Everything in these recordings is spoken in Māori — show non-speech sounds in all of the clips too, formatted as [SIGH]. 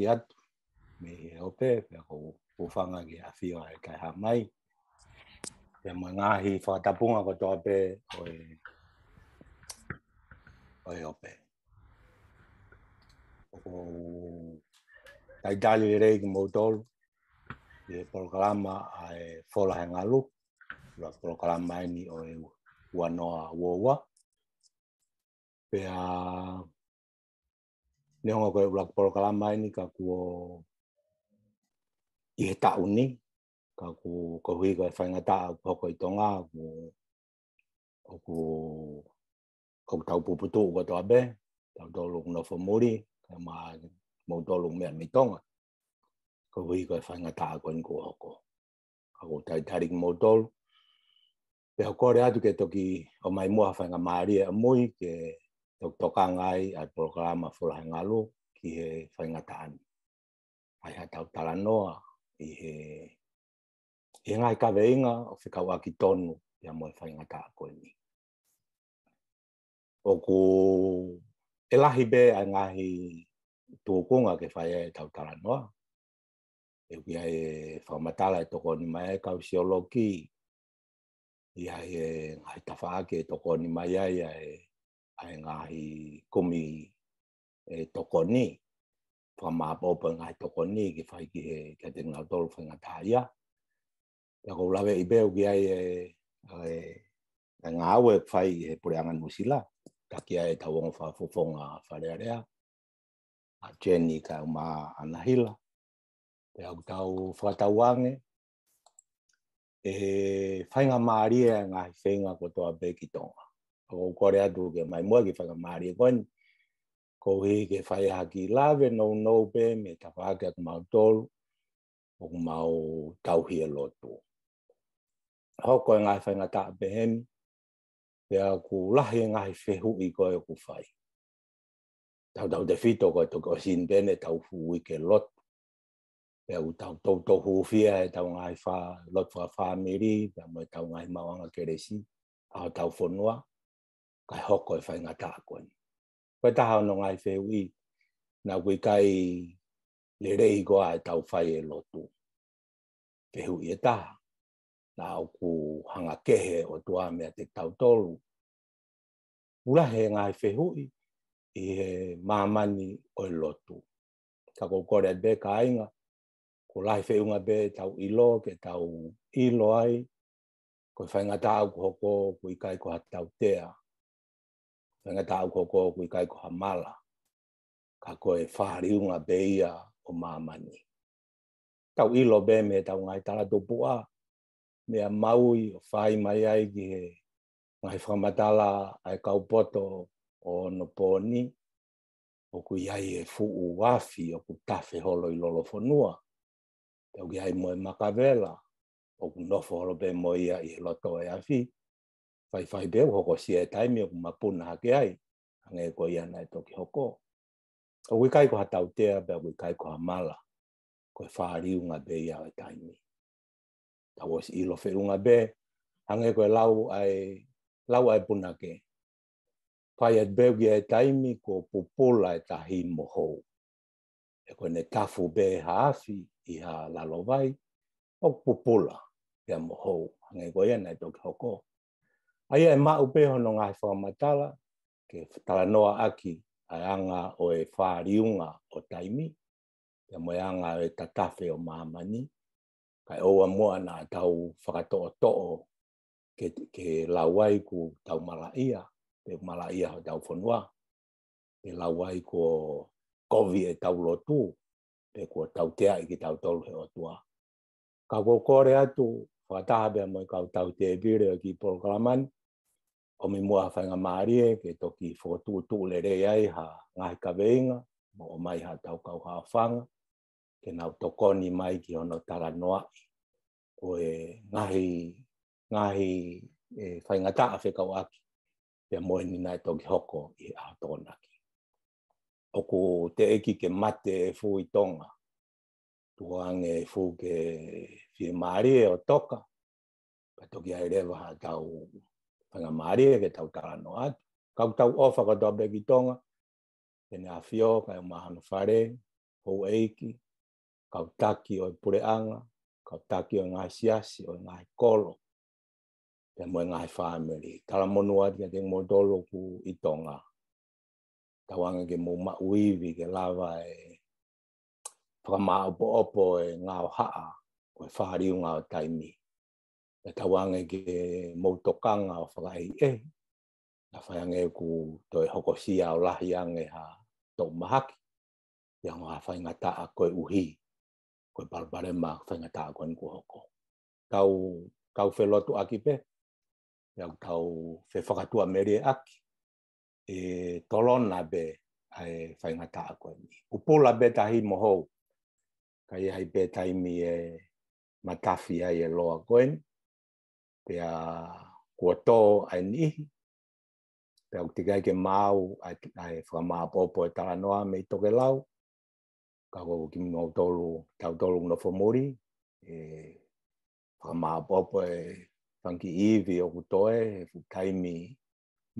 whaki atu. Me he ope, pe ko uwhanga ki a whiwa e kai hamai. Pe mo ngāhi whakatapunga ko toa pe o e, o e ope. Ko tai tali rei ki mautolu, i e programa a e whola he ngalu, ura programa e ni o e uanoa uowa. Pea ne hongo koe ulak polo kalama ini ka kuo ihe tauni, ka kuo kohui koe whainga taa ku i tonga, ku ku ku tau puputu ku kato abe, tau tolu ku nofo muri, ka ma mou tolu ku mea mitonga, kohui koe whainga taa koe ni ku hoko. Ka ku tai tari ku mou tolu, hokore atu ke toki o mai mua whainga maari e a amui ke tau ngai ai programa fulahe ngalo ki he whaingata ani. Ai ha tau tala i he i ngai ka veinga o whikau aki tonu i a moe whaingata a koe ni. O ku e lahi be a ngahi tuokunga ke whaia e tau tala noa. E wia e whaumatala e toko ni mai e kau sioloki. Ia e ngai tawha ake e toko ni mai e ai ngahi komi e toko ni fa ma popa ngai toko ni ki fai ki e ka te ngau tolu fai ngā tāia. Ia kou lawe i beo ki ai e, e, e ngā aue fai e pureangan musila, ka ki ai e tawongo fa fufonga wharearea, a Jenny ka uma anahila, te au tau whakatauange, e whainga maari e ngā hiwhenga kotoa Bekitonga. ko kore atu ke mai mua ke whakamari e koen. Ko he ke whai haki lawe no no pe me ta whake ak mau tolu o ku mau tauhi e lotu. Hoko e ngai whainga ta pe hemi, pea ku lahi e ngai whehu i koe ku whai. Tau tau te whito koe toko sin pene tau hui ke lotu. Pea u tau tau tau hufia e tau ngai wha lot wha whamiri, pea mo tau ngai mawanga keresi, ao tau whonua. kai hoko e whainga tā koe. Koe taha no ngai whewi, nā koe kai le rei goa e tau whai e lotu. Whehu i e taha, nā au ku hanga kehe o tua mea te tau tolu. Ula he ngai whehu i, i he mamani o e lotu. Ka kou kore at bē ka ainga, ko lai whewunga bē tau ilo ke tau ilo ai, koe whaingatau ko hoko, koe kai ko hatau tea. Nga tāu kō kō kui kai koha mala. Ka koe whāri unga beia o māmani. Tau ilo bē me tau ngai tāra tō pua. Mea maui o whai mai ai ki he. Ngai whamatala ai kau poto o no pōni. O kui ai e fu u wafi o ku tafe holo i lolo whanua. Tau ki ai moe makavela. O ku nofo holo bē moia i loto e afi. E fai fai be ho ko si tai o ma pun na ke ai ange ko ia na to ki hoko o wi kai ko hata u te be wi kai ko amala ko fa e ri unga be ia e tai mi ta was i lo fer unga be ange ko lau ai lau ai pun na ke fai at be wi e mi ko popola e ta hi mo ho e ko ne tafu be hafi i ha la lo vai o popola ya mo ho ange ko ia na e to ki hoko Aia e mau peho no ngai whaamaitala, ke talanoa aki a anga o e whāriunga o taimi, e moe anga o e tatawhi o māmani, kai oa mua nā tau whakatoa toa ke, ke lauai ku tau malaia, pe malaia o tau whanua, pe lauai ku kovi e tau lotu, pe ku tau tea i ki tau tolu he o tua. Ka kore atu, whakataha bea mai tau te vire e ki polkalamani, o mi mua whainga Māori e, ke toki whakatū tū rei ai ha ngahi ka veinga, mo o mai ha tau kau ha whanga, ke nau tokoni mai ki ono tara noa, ko e ngahi, ngahi e whainga ta a whekau aki, pe moe ni nai toki hoko i a tōnaki. Oko te eki ke mate e fū i tonga, tu ange e fū ke whi Māori e o toka, pa toki ai rewa ha tau Whanga maari e ke tau tala no atu. Kau tau ofa ka tobe ki tonga. Tene a fio, kai o mahano whare, hou eiki. Kau taki o i pureanga. Kau taki o ngai siasi, o ngai kolo. Te mo ngai whamiri. Tala monu ati a te mo dolo ku i tonga. Tawanga ke mo ma uivi ke lava e whakamaa opo opo e ngā o haa o e whahariu ngā o taimi e tawanga ke motokanga o whakai e, na ange ku toi hokosia o yang e ha tau mahaki, ia ngā whaingata a koe uhi, koe palparema whaingata a koe niku hoko. Tau, tau whelotu aki pe, ia tau whe whakatua mere aki, e tolona be ai whaingata a koe ni. Upula be tahi mohou, kai hai be taimi e matafi ai e loa ko ni, pe a kua tō ai nihi, pe a kutika ke māu ai, ai whakamā pōpō e tāra noa me i toke lau, ka kua kimi ngā utolu, tau tolu ngā whamori, e whakamā pōpō e whanki iwi o kutoe, e whukaimi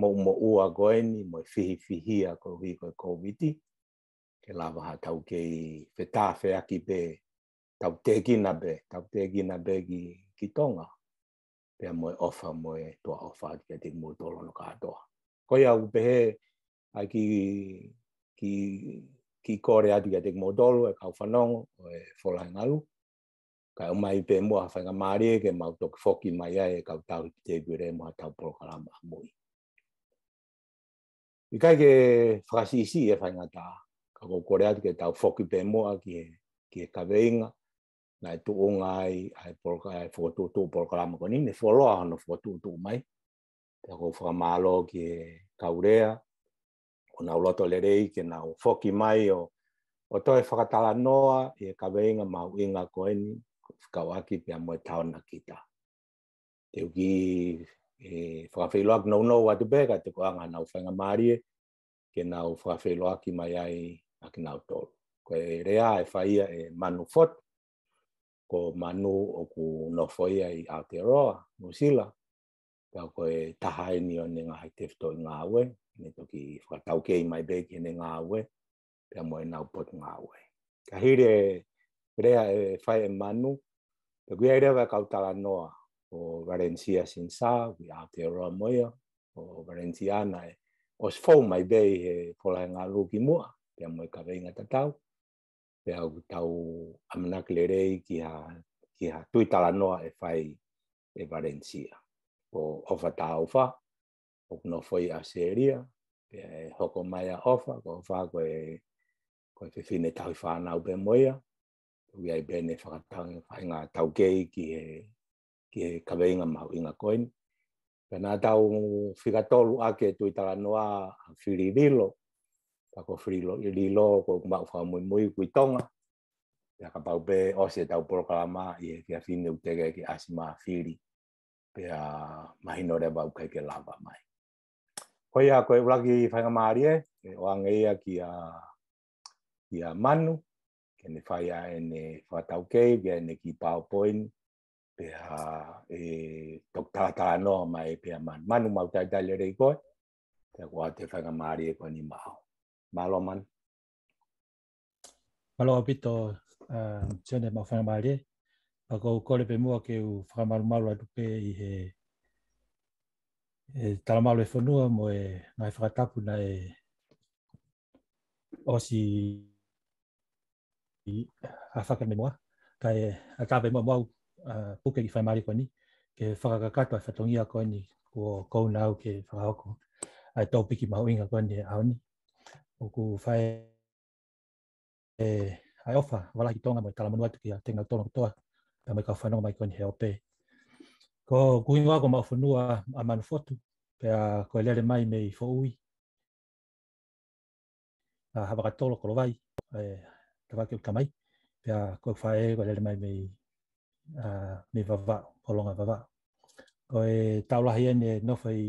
mo mo ua goeni, mo fihi e fihi a kua hui koe COVID-i, ke lava ha tau kei whetā whea ki pē, tau tēkina pē, tau tēkina pē ki, ki tonga pe mo ofa mo e to ofa ke te mo to lo ka to ko ya u pe ai ki ki ki kore atu ya te mo to lo e ka ofa no e fo la ngalu ka u mai pe mo afa nga mari e ke ma to foki mai ai e ka ta te gure mo ta pro kala ma mo i kai ke frasi si e fa nga ta ka ko kore atu ke ta foki pe mo a ki e, ki ka veinga e nai tu ong ai por kai fo tu tu por kala mo ni ni folo a no fo tu tu mai te ko fo malo ki kaurea o na ulo tolerei ki na o foki mai o o to e fakatala noa e ka venga ma uinga ko ni ka waki pe mo tau na kita te ki e fo fa filo ak no no wa te bega te ko anga na o fanga mari ke na o fa filo ak mai ai ak na o to ko e rea e faia e manu foto ko manu o ku nofoia i Aotearoa, New Zealand. Kau koe taha e ni o ni ngā hai tefto i ngā ue, ni toki whakatau ke i mai beki ni ngā ue, pia moe nau pot ngā ue. Ka hire rea e whae e manu, te kui airewa e e kau tala noa o Valencia sin sā, ki Aotearoa moia, o Valenciana e os fau mai bei he pola ngā lūki mua, pia moe ka veinga tatau. Ta pe au tau amana klerei ki ha ki ha tui tala noa e fai e Valencia. O ofa ta ofa, o kuno foi a seria, pe e hoko mai a ofa, ko ofa ko e ko e fine tau i whana au pe moia, ui ai bene whakatang fai ngā tau kei ki e ki e kaweinga mau i ngā koini. Pena tau whikatolu ake tui tala noa a Filibilo, pa ko fri lo li lo ko ma fa mo mo ku tong ya ka pa be o se ta por ka ma i e ki a fin de utega ki as ma fili pe a ma hino re ba ka ke la ba mai ko ya ko ula ki fa nga ma ri e o an e ya ki a ki a manu ke ne fa ya en e fa ta u ke ya e ne ki pa o poin pe a e tok ta ta no mai e pe a man manu ma ta da le re ko te ko te fa nga ma ri e ko ni ma o Maloman. man. Malo uh, a pito tione ma whanga maare. Pako kore pe mua ke u whanga maru maru a tupe i he e tala malo e whanua mo e ngai whakatapu na e osi i a whaka me mua. Kai e, a tāpe mua mua puke ki whanga maare koni ke whakakakato e whatongia koni ko kounau ke whakaoko. Ai tau piki mahu inga koni e aoni o ku fai e ai ofa wala ki tonga mo tala manuatu ki te tonga toa ka mai ka fai nonga mai koni he ope ko kuhi wako ma ufunua a manu fotu pe e, a ko elele mai mei fo ui a hawa ka tolo kolo vai e te wake uta mai pe a ko fai e ko elele mai mei a mei vava o longa vava ko e taulahi ene nofai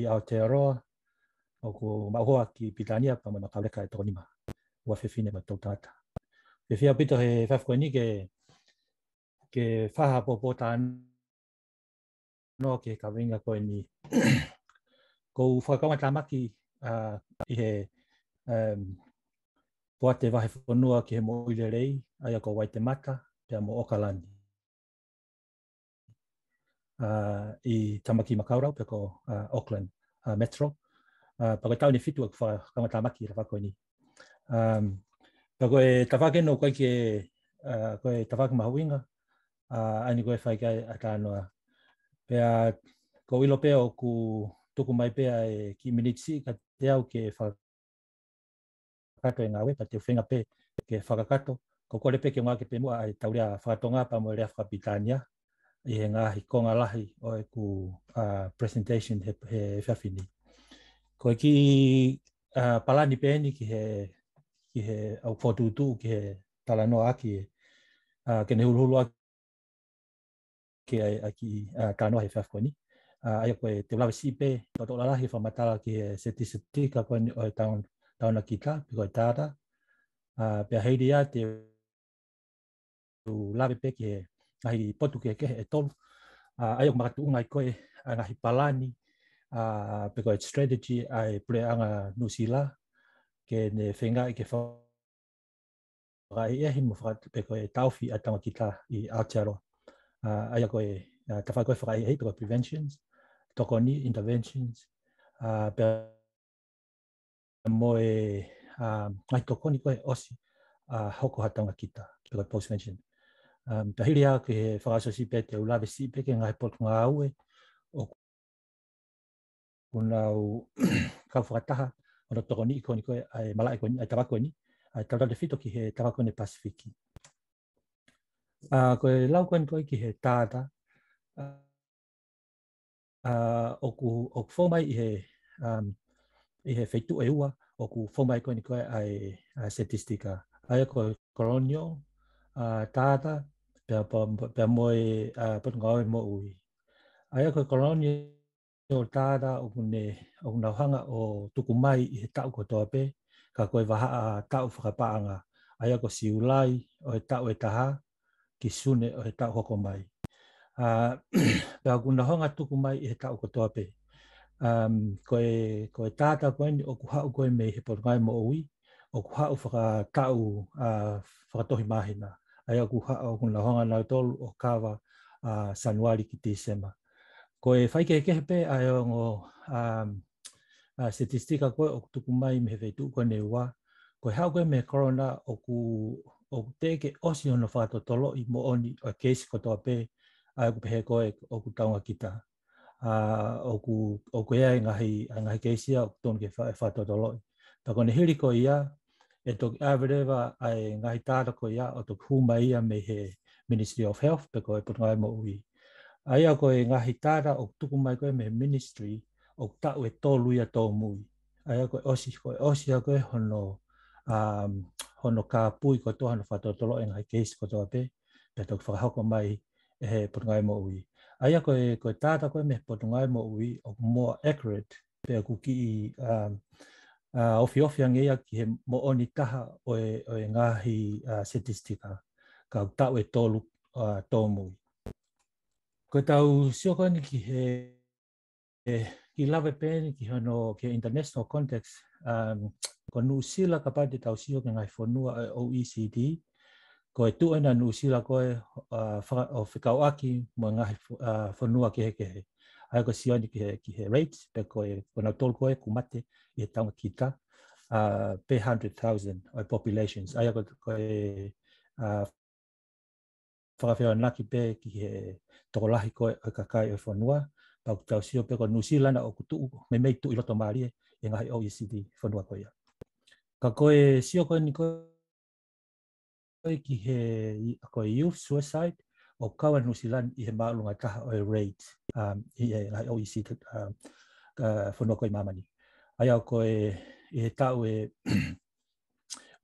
i Aotearoa, o ko mahoa ki pitania pa mana kaleka e tonima wa fe fine ma totata pe fia pito e fa ko ni ke ke fa ha popotan no ke ka venga ko ni [COUGHS] ko u fa ka mata maki a i he um po ate va he fonua ke mo ile rei ai ko wai te mata te mo okaland uh, i tamaki makaurau peko uh, auckland uh, metro Ah, pa ko tau ni fitu ko kama ma tamaki ra ko ni um pa ko e tava ke no ko ke ko e tava ma ani koe e fai ka ata Pea ko i lo ku to mai pea e ki minitsi ka te au ke fa ka ke nga we pa te fenga pe ke fa ko ko pe ke nga ke pe mo a ta uria fa pa mo le fa pitania i he ngā hikonga lahi o e ku ah, presentation he, he whawhini koe ki uh, palani pēni ki he, ki he au whotutu, ki he tala noa aki, uh, kene huluhulu aki, ki ai aki uh, ka noa he whaaf koe ni. Uh, aia koe te wlawe si pē, ka tōla lahi whamatala ki he seti seti ka koe ni oe taon, taona ki ka, pi koe tāra. Uh, pia heiri a te u lawe pē ki he ngahi potu ke ke he e tolu. Uh, aia koe maratu unga koe, ngahi palani, peko ah, e strategy a e pre anga nusila ke ne whenga i ke whaka e ehi mo whaka peko e tauwhi a tanga i Aotearoa. Uh, aia koe, uh, ah, tawhai koe whaka e ehi preventions, toko ni interventions, uh, peko mo e uh, ngai toko ni koe osi a uh, hoko hatanga ki ta, peko e postvention. Um, Tahiri a ke whakasosi pe te ulawe si pe ngai polka ngā aue, o una [CLEARS THROAT] ka fuataha ona toko ni ko ni ko ai mala ko ni ai tabako ni ai tabako de fito ki he tabako ni pasifiki a ko lau ko ni ko ki he tata a oku oku foma mai he um i he feitu e ua o ku fōma e ni ko ai statistika. Ai ko koronio, a tata pe pe moi a uh, pia ngāoe mo ui. Ai ko koronio, o tāra o kune o kuna o tuku mai i he tau kotoa pe, ka koe waha a tau whakapaanga, ai ako si ulai o he tau e taha, ki sune o he tau hoko mai. Uh, ka kuna hanga tuku mai i he tau kotoa pe. Um, koe, koe tāta koe ni o kuhau koe me he porongai mo ui, o kuhau whakatau uh, whakatohi mahina. Ai ako kuhau kuna hanga nautolu o kawa uh, sanuari ki tisema ko e fai ke ke pe a o um a statistika ko o tu kumai me ve tu ne wa ko ha ko me corona o ku o te ke o ono fa tolo i mo oni o ke si ko to pe a ku pe ko e o ku tanga kita a o ku o ko ya nga hi nga ke si o e ton ke fa fa tolo ta ko ne hiri ko ia e to avereva ai nga hi ta ia o to ku ia me he Ministry of Health, pe koe putungai mo ui. Ai a koe ngahi tāra o tuku mai koe me ministry o tau e tōlu ia tō mui. Ai a koe osi koe, osi a koe hono, um, hono ka pui koe tōhano whatotolo e ngai keisi koe tō ape, pe tōku whakahoko mai e he potungai mo ui. Ai a koe, koe tāra koe me potungai mo ui o more accurate pe a kuki i um, uh, ofi ofi ang ea ki he mo oni taha o e, o e ngahi uh, statistika ka tau e tōlu uh, tō mui. Ko tau sioko ni ki he, he ki lawe pē ni ki hano ki international context um, ko nu sila ka pate tau sioko ngai whanua e o OECD ko e tu ana nu sila ko e uh, o whikau aki mo ngai uh, whanua ke heke he ai ko sio ni ki he, ki he rates pe ko e ko na tol ko e ku mate he tanga kita uh, pe 100,000 populations ai ko ko e uh, whakawhiawa naki pē ki he tokolahi koe o ka kai o whanua, pau kutau sio pē koe Nusilana o kutu me mei tu iloto maari e ngahi OECD whanua koe ia. Ka koe sio koe ni koe ki he koe youth suicide o kawa Nusilana i he maalunga taha um, o e um, i e ngahi OECD um, uh, whanua koe mamani. Aia o koe i he tau e [CLEARS THROAT]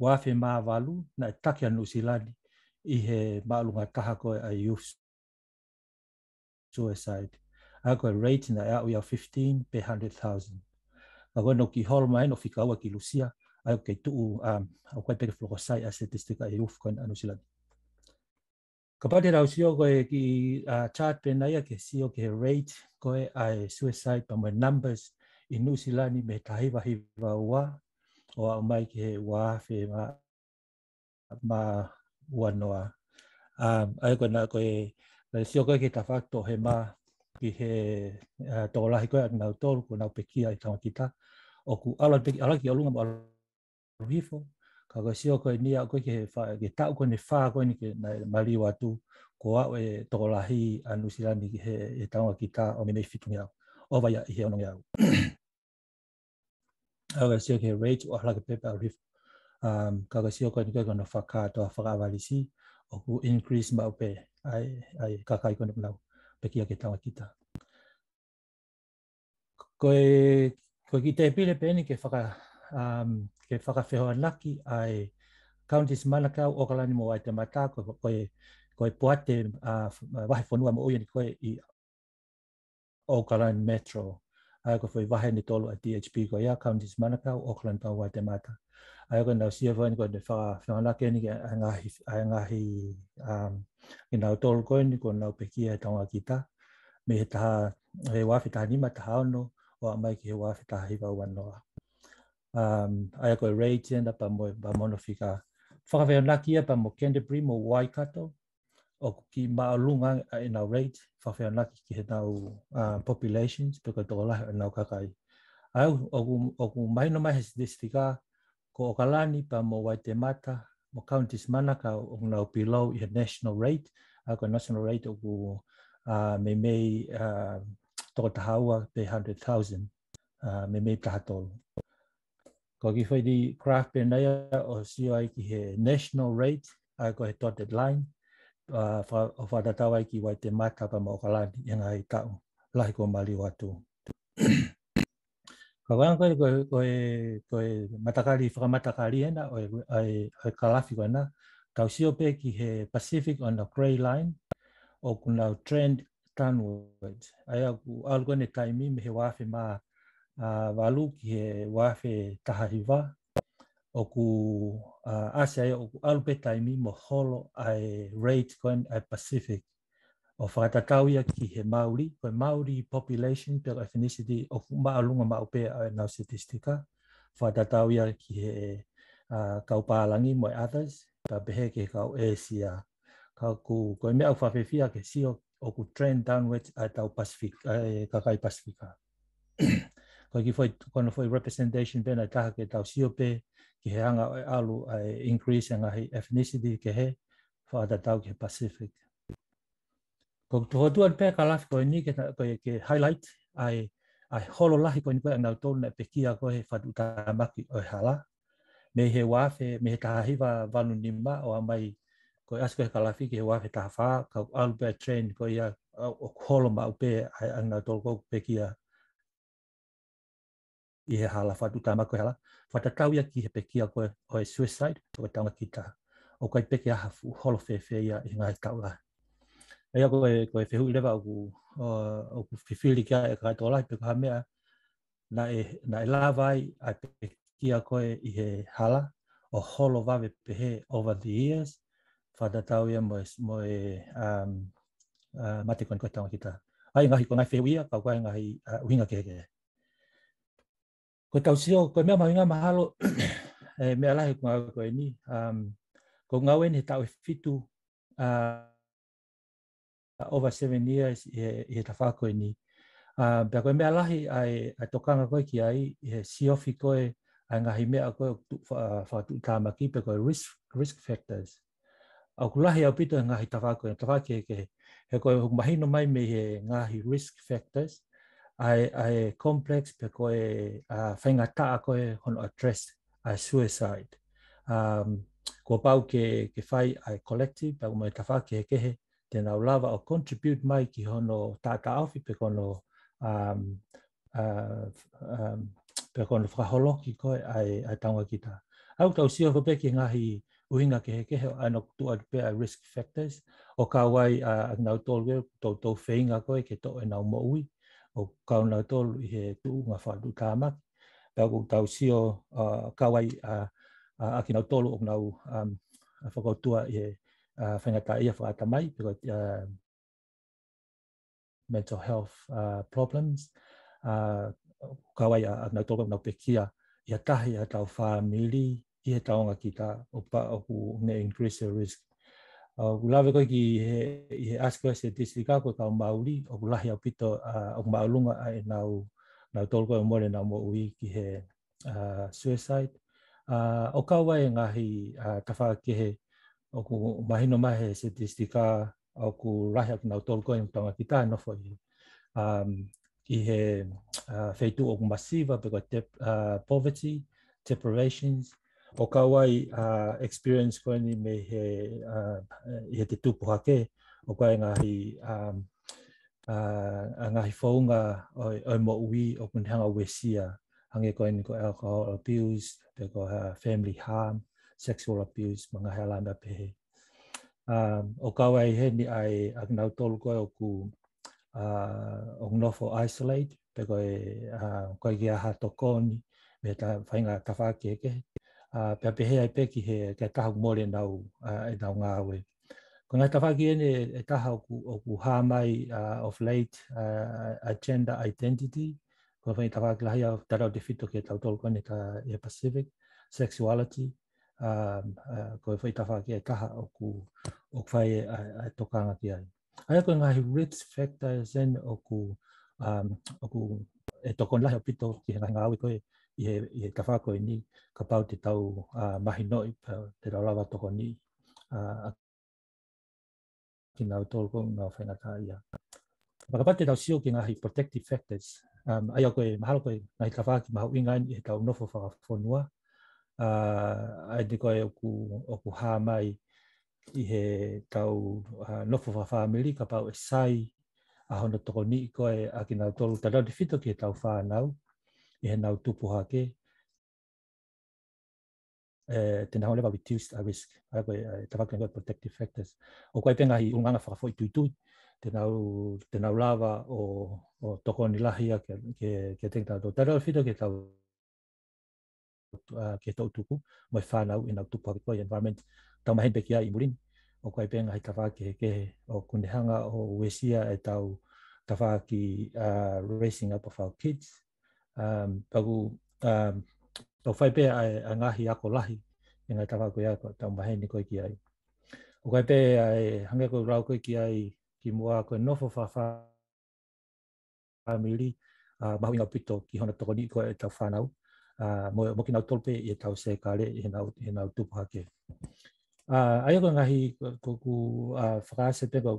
wafe maa walu na e takia Nusilana i he maalunga kaha koe a youth suicide. A koe rate na ea ui a 15 per 100,000. A koe no ki hol mai no fika ua ki Lucia, a koe tuu um, a koe peke floko sai a statistika e youth koe anu silani. Ka pate rau sio koe ki chart pe naia ke sio ke rate koe a e suicide pa mwe numbers i New Zealand me tahiwa wa ua o a mai ke wa fe ma ma ua noa. Um, ai koe nā koe, le sio koe ki ta whakto he mā ki he uh, tō lahi koe ak nau tōru ko nau pekia i tāma ki tā. O ku ala, peki, ala ki alunga mo ala rifo, ka koe sio koe ni au koe ki he whā, ki tau koe ni whā koe ni ki na mali watu, ko au e tō lahi anu sirani ki he e tāma ki tā o mimei fitungi au. O vaya i he onongi au. [COUGHS] Au ka sio ki he rage o ala ki pepe au rifo um kaga sio ka nika kana faka to faka valisi o ku increase ba pe ai ai ka kai kono lau pe kia ke tawa kita ko e ko kita pile pe ni ke faka um ke faka feho laki ai county manaka o kala ni mo ai te mata ko ko e ko e poate a uh, wa fonua mo oyen ko e i Auckland Metro. Ai ko foi vahe ni tolu a DHP ko ia, Countess Manukau, Auckland pa wai te mata ai ko nau sia vani ko de fa fa la ke ni ga nga hi a nga hi um you know tol ko ni ko na pe um, ki ta nga kita me ta re wa fi ta ni ma ta no o mai ki wa fi ta hi ba wan no um ai ko re ti nda pa mo ba mo no fi ka fa ve na ki pa mo ken de primo wai ka o ki ma lu nga in a rate fa ve na ki ki na u um, populations pe ko to la na ka kai au o ku mai no mai hesitistika ko Okalani pa mo Waitemata, mo Counties Manaka o ngā upilau i a national rate, a ko national rate o ku uh, me mei uh, toko tahaua pe 100,000 uh, me mei praha Ko ki whai di craft pe naia o sio ai ki he national rate, a ko he dotted line, uh, wha, o whadatawa ai ki Waitemata pa mo Okalani i ngā i tau, lahi ko mali watu. Ka wan ko ko ko ko matakari fra matakari na o ai kalafi ko na Kau sio pe ki he Pacific on the gray line o kuna trend downward ai aku al ko ne kaimi me wa fe ma walu ki he wafe fe tahiva o ku a ase o al pe kaimi mo holo ai rate ko ai Pacific o whakatakau ia ki he Māori, ko e Māori population pe ethnicity o maalunga ma upea a nau statistika, whakatakau ia ki he uh, kau pālangi mo e others, ka behe ke kau e sia. Ka ku, ko e mea au whawhiwhia ke si o, o ku trend downwards a tau Pacific, a e kakai Pacifica. [CLEARS THROAT] ko ki foi, kono foi representation bena taha ke tau si pe, ki he anga e alu a e increase anga e he ethnicity ke he, whakatakau ke Pacific ko to do an pe ka ko ni ke ko ke highlight ai ai holo lahi ko ni ko na to na pe kia ko he fa du ta ma ki o hala me he wa fe me ta hi va va nu ni ma o mai ko as ko ka fi ke wa fe ta fa ka al pe train ko ya o holo ma pe ai an na to ko pe kia i he hala fa du ta ma ko hala fa ta ka ya ki he pe kia ko o suicide to ta ma ki ta o kai peke a holo fe fe ya i ngai ka la e ko e ko e fehu leva ku o ku fifili ka e ka to la pe ka mea na e na e lavai i pe kia ko e i he hala o holo vave pe he over the years fa da tau ia mo mo e um uh, mate kon ko tau kita ai ngahi ko ngai fehu ia ka ngai ngahi uh, uhinga ke ke ko tau sio ko mea ma uhinga mahalo [CLEARS THROAT] e me lahi ko ngai ko ni um ko ngawen eta ni e fitu uh, uh, over seven years i, i he tawhako ni. Uh, pia koe mea lahi ai, ai tokanga koe ki ai, i he siofi koe, ai ngahi mea koe whatu uh, tāmaki, pia koe risk, risk factors. Au kulahi au pito e ngahi tawhako ni, tawhako e ke he koe hukumahino mai me he ngahi risk factors, ai, ai complex pia koe uh, whaingata a koe hono address ai suicide. Um, ko pau ke, ke whai ai collective, pia koe mai tawhako e kehe, tēnā lava o contribute mai ki hono tata awhi pe kono um, uh, um, pe kono whaholo ki koe ai, ai taunga ki tā. Au tau si oho pe ki ngahi uhinga ke heke heo ano tu atu pe ai risk factors o ka wai uh, ngau tolu e tau tau whainga koe ke tō e nau maui o ka ngau tolu i he tu unga whaadu tāmak. Pe au tau si o uh, ka wai uh, uh, a ki ngau tolu o ngau um, whakautua i he whaingata ia whaata mai, pero uh, mental health uh, problems. Uh, kawai a nau tōpam nau pekia, ia tahi a tau whāmiri, ia taonga ki tā o pāoku ne increase the risk. Uh, Ulawe koi ki he, he ask koe se disika koe kao Māori, o ku lahi au pito uh, o Māulunga a e nau, nau tōpam e mōre nau mō ui ki he uh, suicide. Uh, o kawai e ngahi uh, kawha ke he, o ku mahino mahe se tistika o ku rahi aku nau tolko in tonga ki Um, ki he uh, feitu uh, o ku masiva peko te poverty, deprivations, o kawa i uh, experience ko ni me he, uh, he te tupu hake o kwa e um, uh, ngahi whaunga o, o mo ui o kunhanga wesia hange ko ni ko alcohol abuse, peko uh, family harm, sexual abuse mga halanda pehe. Um, o kawa i he ni ai ak nau tolu koe o ku uh, o nofo isolate, pe koe uh, koe ki aha tokoni, me ta whainga tawhake eke. Uh, pea pehe ai peki he kai tahuk mōre nau uh, e nau ngā we. Ko ngai tawhake ene e taha o ku, o ku hāmai uh, of late uh, agenda identity, ko whainga tawhake lahi au tarau te fito ke tau tolu koe ni ka e Pacific, sexuality, um, uh, ko e whai tawha ki kaha o ku o whai e a, tokanga ki ai. Ai ako ngahi rips factor zen o ku, um, o ku e tokon lahi o pito ki he ngahi ngawi koe i he, i he tawha koe ni ka pau te tau uh, mahi noi uh, te rawa toko ni uh, a ki ngau tolko ngau whenaka ia. Maka te tau sio ki ngahi protective factors, um, ai ako e mahalo koe ngahi tawha ki maha uingain i he tau nofo whakafonua, uh, ai te koe oku, oku hā mai i he tau uh, nofo wha whāmili, ka pau e sai a hona toko ni i koe a ki nau tolu ta rau te whito ki he tau whānau, i he nau tupu hake. Uh, e, tēnā hau lewa reduced a risk, a koe uh, e tawakina koe protective factors. O koe penga hi unganga whakafo i tuitui, tēnā hau lawa o, o toko ni lahi a ke, ke, ke tēngtā tō. Tā rau whito ki he tau Ah, ke tau tuku mai whanau i nau tupu ake koi environment tau mahen pekia i murin o kai penga hei tawha ke ke o kunehanga o uesia e tau tawha ki ah, raising up of our kids um, pagu um, tau whai pe a, a ngahi ako lahi i ngai tawha koi ako tau mahen ni koi ki ai o kai pe a e koi rau koi ki ai ki mua koi nofo whawha family uh, mahu ina pito ki hona toko ni koi e tau whanau Ah, mo mo kina tolpe e tau se kare e na e na tu pa ke a ah, ai ko ngahi ko ku a ah, frase pe ko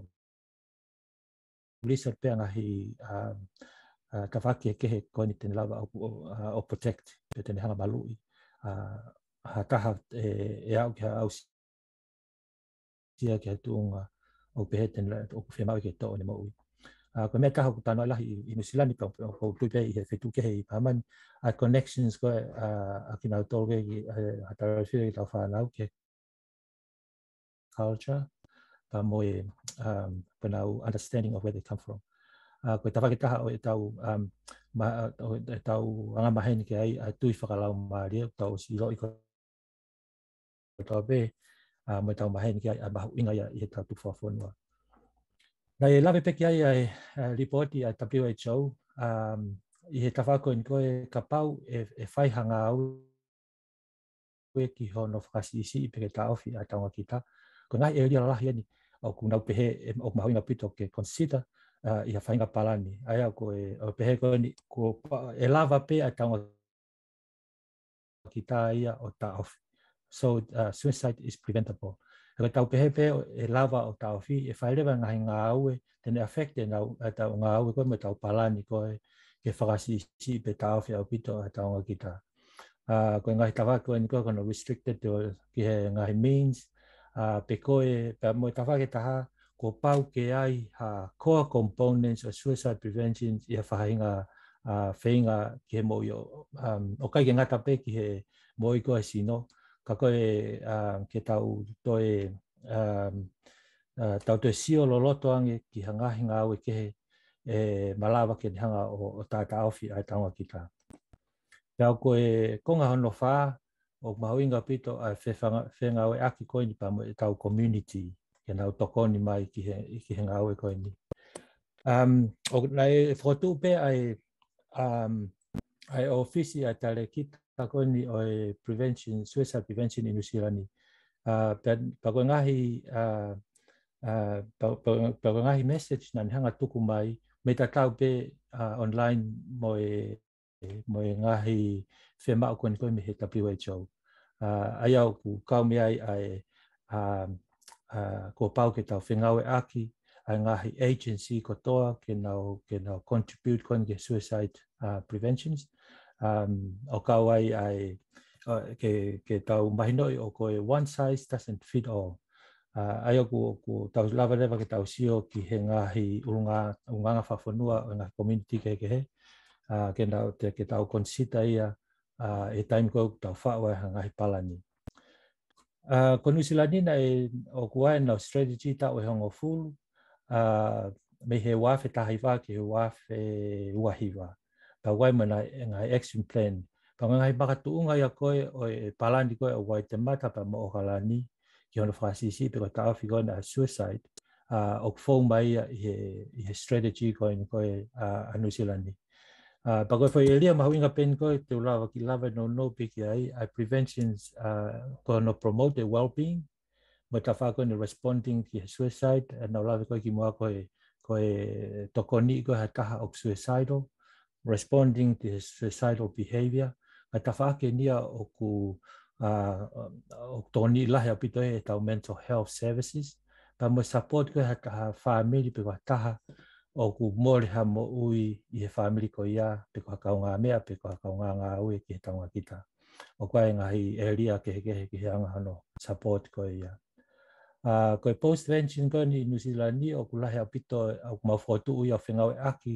lisa pe ngahi a ka fa ke ke ko ni ten lava o o protect te pe ten hala balu a ha ka ha e e au ka au sia ke tu nga o pe ten la o fe ma ke to ni mo ko me ka ho ta no la i i New Zealand ko ko tu pe i fe tu ke i pa man a connections ko a a kina to ke a ta ro fi ta fa na o ke culture pa mo e um pa na understanding of where they come from a ko ta va ke ta o e ta u um ma o e ta u anga ma hen ke ai a tu i fa ka la o ma ri ta o si ro i ko ta be a mo ta ma hen ke a ba u inga ya i ta tu fa fo no Nei, lawe peke ai ai ripoti a WHO, um, i he tawhako in koe ka pau e, e whaihanga au koe ki hono whakasi isi i peke taofi a taonga ki ta. Ko ngai e ria la lahi ani, o ku nau pehe e o ku mahoinga pito ke consider uh, i a whainga palani. Ai au koe, o pehe koe ni, ko e lawa pe a taonga ki ta ia o taofi. So uh, suicide is preventable. E ka tau pehe pe e lava o tau fi, e whaerewa ngahi ngā aue, tene afekte nga e tau ngā aue koe me tau palani koe, ke whakasi si pe tau fi au pito e tau ngakita. Uh, koe ngahi tawa koe ni koe kono restricted to kihe he ngahi means, uh, pe koe, pe mo e tawa ke taha, ko pau ke ai ha core components of suicide prevention i a whahinga uh, whainga ki mo i o, um, o kai ke ngata pe ki he mo i koe sino, ka koe uh, ke tau toe um, uh, tau toe sio lo loto ange ki hanga hinga aue kehe e malawa ke hanga o, o tāta awhi ai taonga ki tā. Kau koe konga hono whā o mahoinga pito a whenga aue aki koe ni pamo e tau community ke nau tokoni mai ki, he, ki henga aue koe ni. Um, o nai e whakotu pē ai, um, ai ofisi ai tale kita pako ni o e prevention, suicide prevention in Usirani. Uh, pako ngahi, uh, uh, pako message nan hanga tuku mai, me ta tau pe uh, online mo e, mo e ngahi whema o koni koi me he WHO. Uh, ah, ai au ku kau me ai ai uh, uh, ko pau ke tau whengau e aki, ai ngahi agency ko toa ke no ke no contribute ko ke suicide uh, preventions um, o kawai ai uh, ke, ke tau mahinoi o koe one size doesn't fit all. Uh, ai oku oku tau lava ke tau sio ki he ngahi urunga, unganga whawhanua o ngahi community ke ke he. Uh, ke, na, te, ke tau konsita ia uh, e taim koe oku tau whaua e hangahi palani. Uh, ko New Zealand ina e oku ai nao strategy tau e hongo fulu. Uh, me he wafe tahiwa ke he wafe uahiwa ka wai mana nga action plan pa nga hai baka tuu nga ya koe o e palani koe o wai te mata pa mo okalani ki hono whaasisi pe ko ta awhi koe na suicide uh, o kufong mai he, he strategy koe ni koe uh, a New Zealandi. Uh, pa koe fwoi elia mahu inga pen koe te ulawa ki lawa no no piki ai a prevention uh, koe no promote the well-being mo ta whako ni responding ki he suicide na ulawa koe ki mua koe koe tokoni koe ha taha ok suicidal responding to his suicidal behavior ai ta fa nia o ku a uh, o toni la pitoe e ta mental health services pa mo support ko ha ta family pe ka ta o ku mor ha mo ui i he family ko ia pe ka ka nga mea pe ka ka nga nga ui ke ta nga kita o ka nga hi area ke ke ke ha nga no support ko ia uh, ko post vention ko ni new o ku la ha pito au ma fotu ui o fenga aki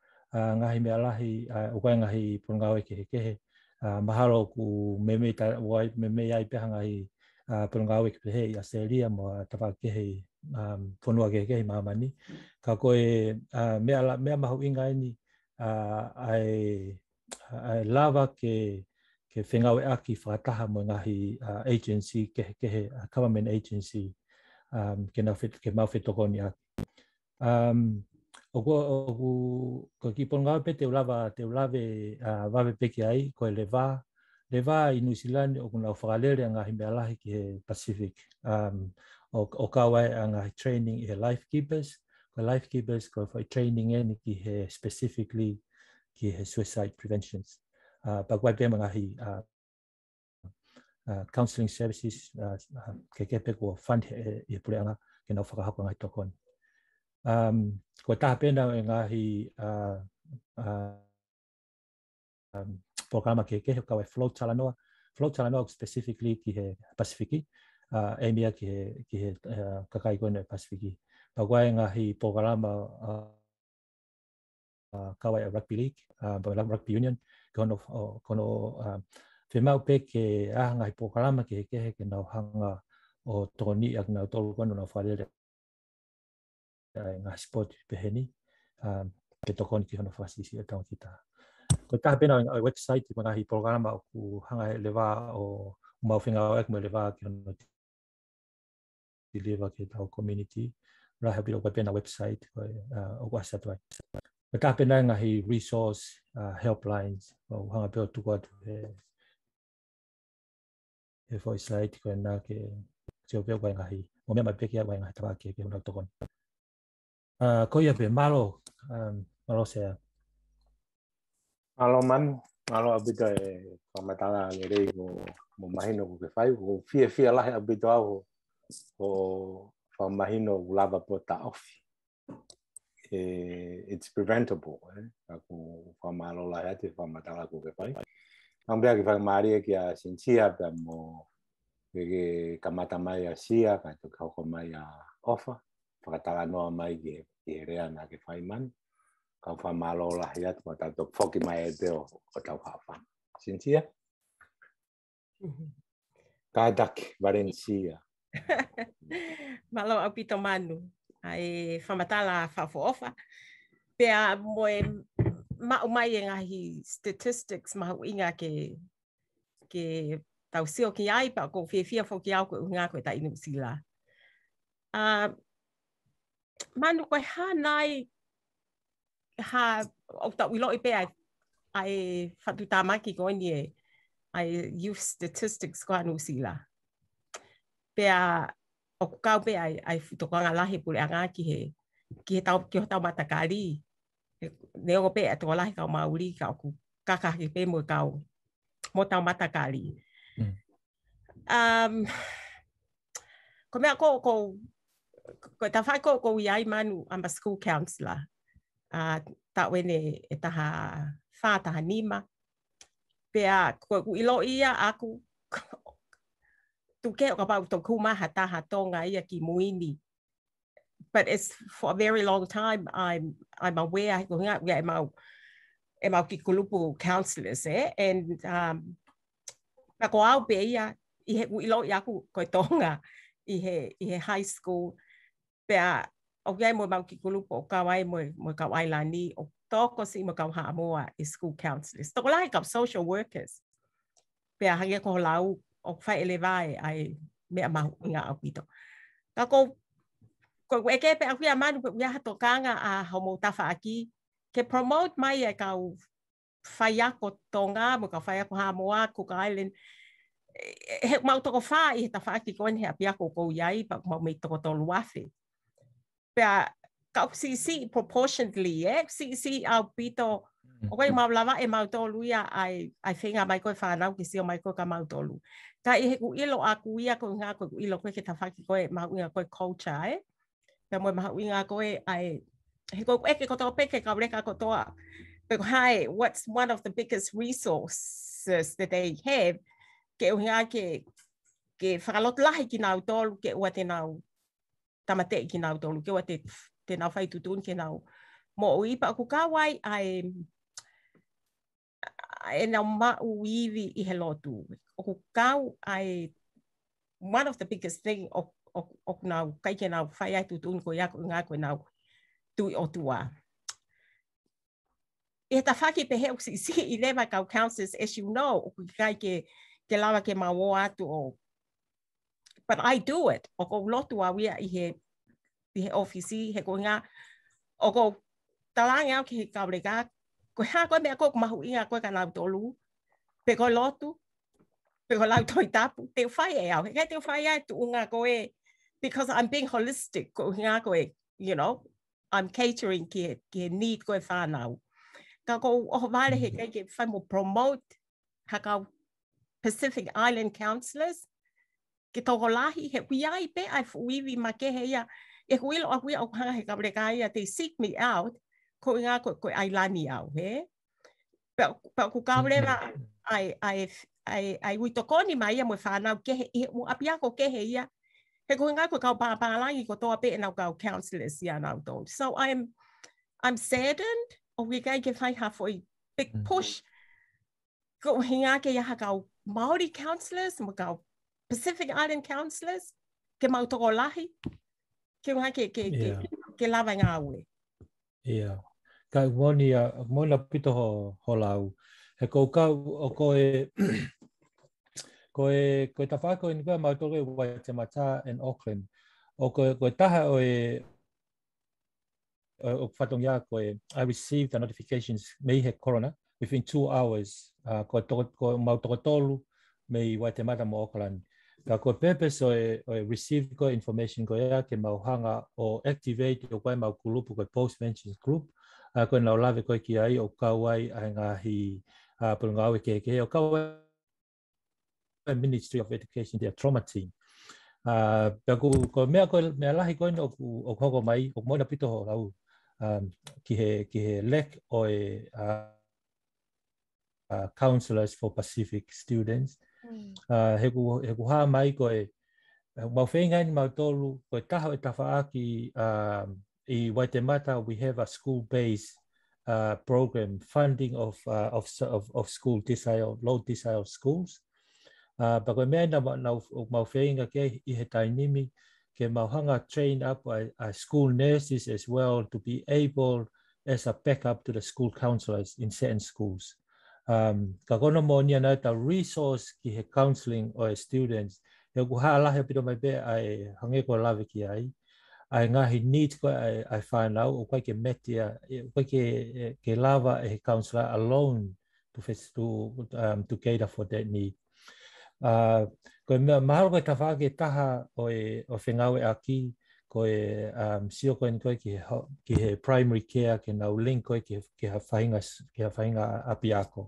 uh, ngahi mea lahi, uh, ah, ukoe ngahi purunga oi kehe kehe. Uh, ah, mahalo ku meme, ta, wai, meme ai peha ngahi uh, purunga oi e kehe i Australia mo tapa kehe um, whanua kehe kehe maamani. Ka koe uh, mea, la, mea mahu inga ini e uh, ai, ai lava ke ke whengawe aki whakataha mo ngahi uh, agency kehe kehe, uh, government agency um, ke, nawhet, ke mawhetokoni aki. Um, o ko o ko ki pon ga pe te ulava te ulave a uh, va pe ki ai ko le va le va i new zealand o kuna ofalere nga himbe ala ki pacific um o o ka wa nga training e life keepers ko life keepers ko for training en ki he specifically ki he suicide preventions uh pa kwa pe nga hi uh, uh counseling services uh, uh ke ke pe ko fund e pure nga ke na ofaka hapa nga tokon um ko ta pe na nga hi a uh, a uh, um programa ke ke ka e float tala no float tala no specifically ki he pacific a uh, emia ki he ki he uh, ka kai ko ne pacific pa ko nga hi programa a uh, uh, ka wa rugby league a uh, ba rugby union kono kono a uh, Whemau pe ke ahanga i pokarama ke he kehe ke nau hanga o toni ak nau tōlu na nau whaerere Eh, nga sport peheni um, eh, ke tokoni ki hono fasisi e taon kita. Ko taha pena o website i mangahi programa o ku hanga e leva o mawhinga o ekmo lewa ki hono ti lewa ke tau community. Raha pira kwa pena website eh, o kwa sa tuai. Ko taha pena ngahi resource uh, helplines o hanga peo tukua tu he e fo e slide ko na ke teo peo kwa ngahi. Mo mea mapeke ya kwa ngahi tawa ke peo na tokoni. 誒嗰樣譬如 Malo 誒 Malo 寫，Malo man Malo abito eh pamatala ngere mo mo mahino ko fai ko fia fia lah abito au o fa mahino lava pota off eh, it's preventable eh. aku fa malo lah ate fa matala ko fai ang bia ki fa maria ki a ya, sinchia pe mo eh, ke kamata maya asia ka kau ka offer ah. whakataka noa mai ki ke rea nga ke whai Kau wha malo la hea tu ma tato whoki mai e teo o tau hapa. Sintia? [LAUGHS] Ka daki, Valencia. [LAUGHS] malo au pito manu. Ai whamatala whafo ofa. Pea moe mao mai e ngahi statistics mahu inga ke, ke tau sio ki ai pa ko whiawhia fo ki au ko unga koe ta inu sila. Uh, manu koe ha nai that we lot be i pē ai, ai whatu tā maki ni e use youth statistics koe anu sila. Pē a o kukau pē ai, i whutokanga lahi pule a ngāki he ki he tau ki ho tau matakari. Ne o pē a tō lahi kau mauri ka ku ki pe mo kau mo tau matakari. Mm. Um, ko mea ko, ko ko tawhai ko ko iai manu, I'm a school counsellor. Uh, ah, ta wene e taha nima. ko ia aku tu ke ka tō kumaha taha tonga ia ki muini. But it's for a very long time I'm I'm aware ko ngā ia e e mau ki kulupu counsellors eh and um pa ko au pe ia i he ia aku ko tonga i he i he high school ปะเอาใจมวยบางกิจกรุปโอกาไว้มวยมวยกับไอรานนี่ตอตก็สิมวยกับหาโมัวอิสคูลคาวน์เซอร์ตกไล่กับโซเชียลเวิร์กเกอร์เปียหางยังคนเราออกไฟเอเลวายไอเม่มาหุ่งาเอาไปตัวก็ก็ก็แก่เปียคุยมาดูเปียหัตัวกลางอะอาฮมูตาฟากิเคโปรโมทไม่เอกาไฟยักกตงาเมื่อกับไฟยักหามัวกูกไอเลนเฮกมาตัวก็ไฟตาฟากิก็เนี่ยเปียกูกูยัยแบบมาไม่ตัวตัวลุ้ฟี่ FCC proportionally, eh FCC ao ah, pito o kai mau lava e mau tolu ia ai ai I, mai koe whanau ki sio mai koe ka mau tolu. Ka i eh, heku ilo a ah, kuia koe ngā koe ilo koe ke tawhaki koe eh, mau inga koe eh, culture e. Ka moe mau inga koe I he koe eke kotoa peke ka reka kotoa. Ah. But hai, what's one of the biggest resources that they have ke uhinga ke ke whakalot lahi ki nau tolu ke ua te nau tamate ki nau tolu ke wate te nau fai tutun ke nau mo ui pa ku kawai ai e nau ma vi i he lotu o ku kau ai one of the biggest thing of of of nau kai ke nau fai ai tutun ko yak nga ko nau tu o tua e ta faki pe heu si si i leva kau councils as you know ku kai ke ke lava ke mawo atu o but I do it 我個 lot 話 we 係係 office 係個啱我個但係啱佢教嚟㗎佢蝦嗰咩嗰個冇嘢嗰個鬧到路俾個 lot 俾個鬧到打掉 tu 啊佢掉 ko e because I'm being holistic ko e you know I'm catering 嘅嘅 need ko e he mm. mo promote 係個 Pacific Island Councillors ke tau golahi he ai pe ai fuiwi ma ke he ia e hui lo au he kabre ka ia they seek me out ko inga ko ko ai lani au he ku kabre ma mm-hmm. ai ai ai ai mai ia mo whanau ke he mo ke he ia he ko inga ko kau pa pa ko toa pe kau counselors ia don so i'm i'm saddened o oh, we ga ke half oi big mm-hmm. push ko hinga ke ia ha kau Maori counsellors mo kau Pacific Island Councillors, ke mau toko lahi, ke unha ke, ke, yeah. ke, ke lawa ngā ue. Ia. Yeah. Kau mōni a, mōna pito ho, ho lau. He kou kau o koe, [CLEARS THROAT] koe, koe ta whāko i nukua mau toko e wai te mata in Auckland. O koe, koe taha o e, o, o whatong ia koe, I received the notifications me he corona within two hours. Uh, koe, toko, koe mau toko tolu me i wai te mata mo Auckland. Ka ko pepe so e, o e receive ko information ko ea ke mauhanga o activate o koe mau kulupu ko post ventures group. A uh, ko e laulave ko e ki ai o kawai a ngā hi a uh, pulunga awe ke ke. O kawai Ministry of Education, their trauma team. Uh, pia ku ko mea ko mea lahi ko ino o ko mai, o moina pito ho lau um, ki, he, ki he lek o e uh, uh, counselors for Pacific students. Mm. Uh, he, ku, he kuha mai koe, eh, mau whenga ni mau tolu, koe taho e tawha aki uh, i Waitemata, we have a school-based uh, program, funding of, uh, of, of, of school, disabled, low disabled schools. Uh, pa koe mea na, mau whenga ke i he tainimi, ke mau hanga train up a, a school nurses as well to be able as a backup to the school counselors in certain schools um, ka kona mō ni anau resource ki he counseling o e students. He o kuhā alahe pito mai be ai hange ko lawe ki ai. Ai he need ko ai, ai whāna au o kwaike metia, kwaike ke e, lava e he counsellor alone to, face, to, um, to cater for that need. Uh, ko e mea mahalo ko e tawha ke taha o e o whengau e koe um, sio koe koe ki he, ki he primary care, ki nau link koe ki, ki ha whainga, ki ha whainga api ako.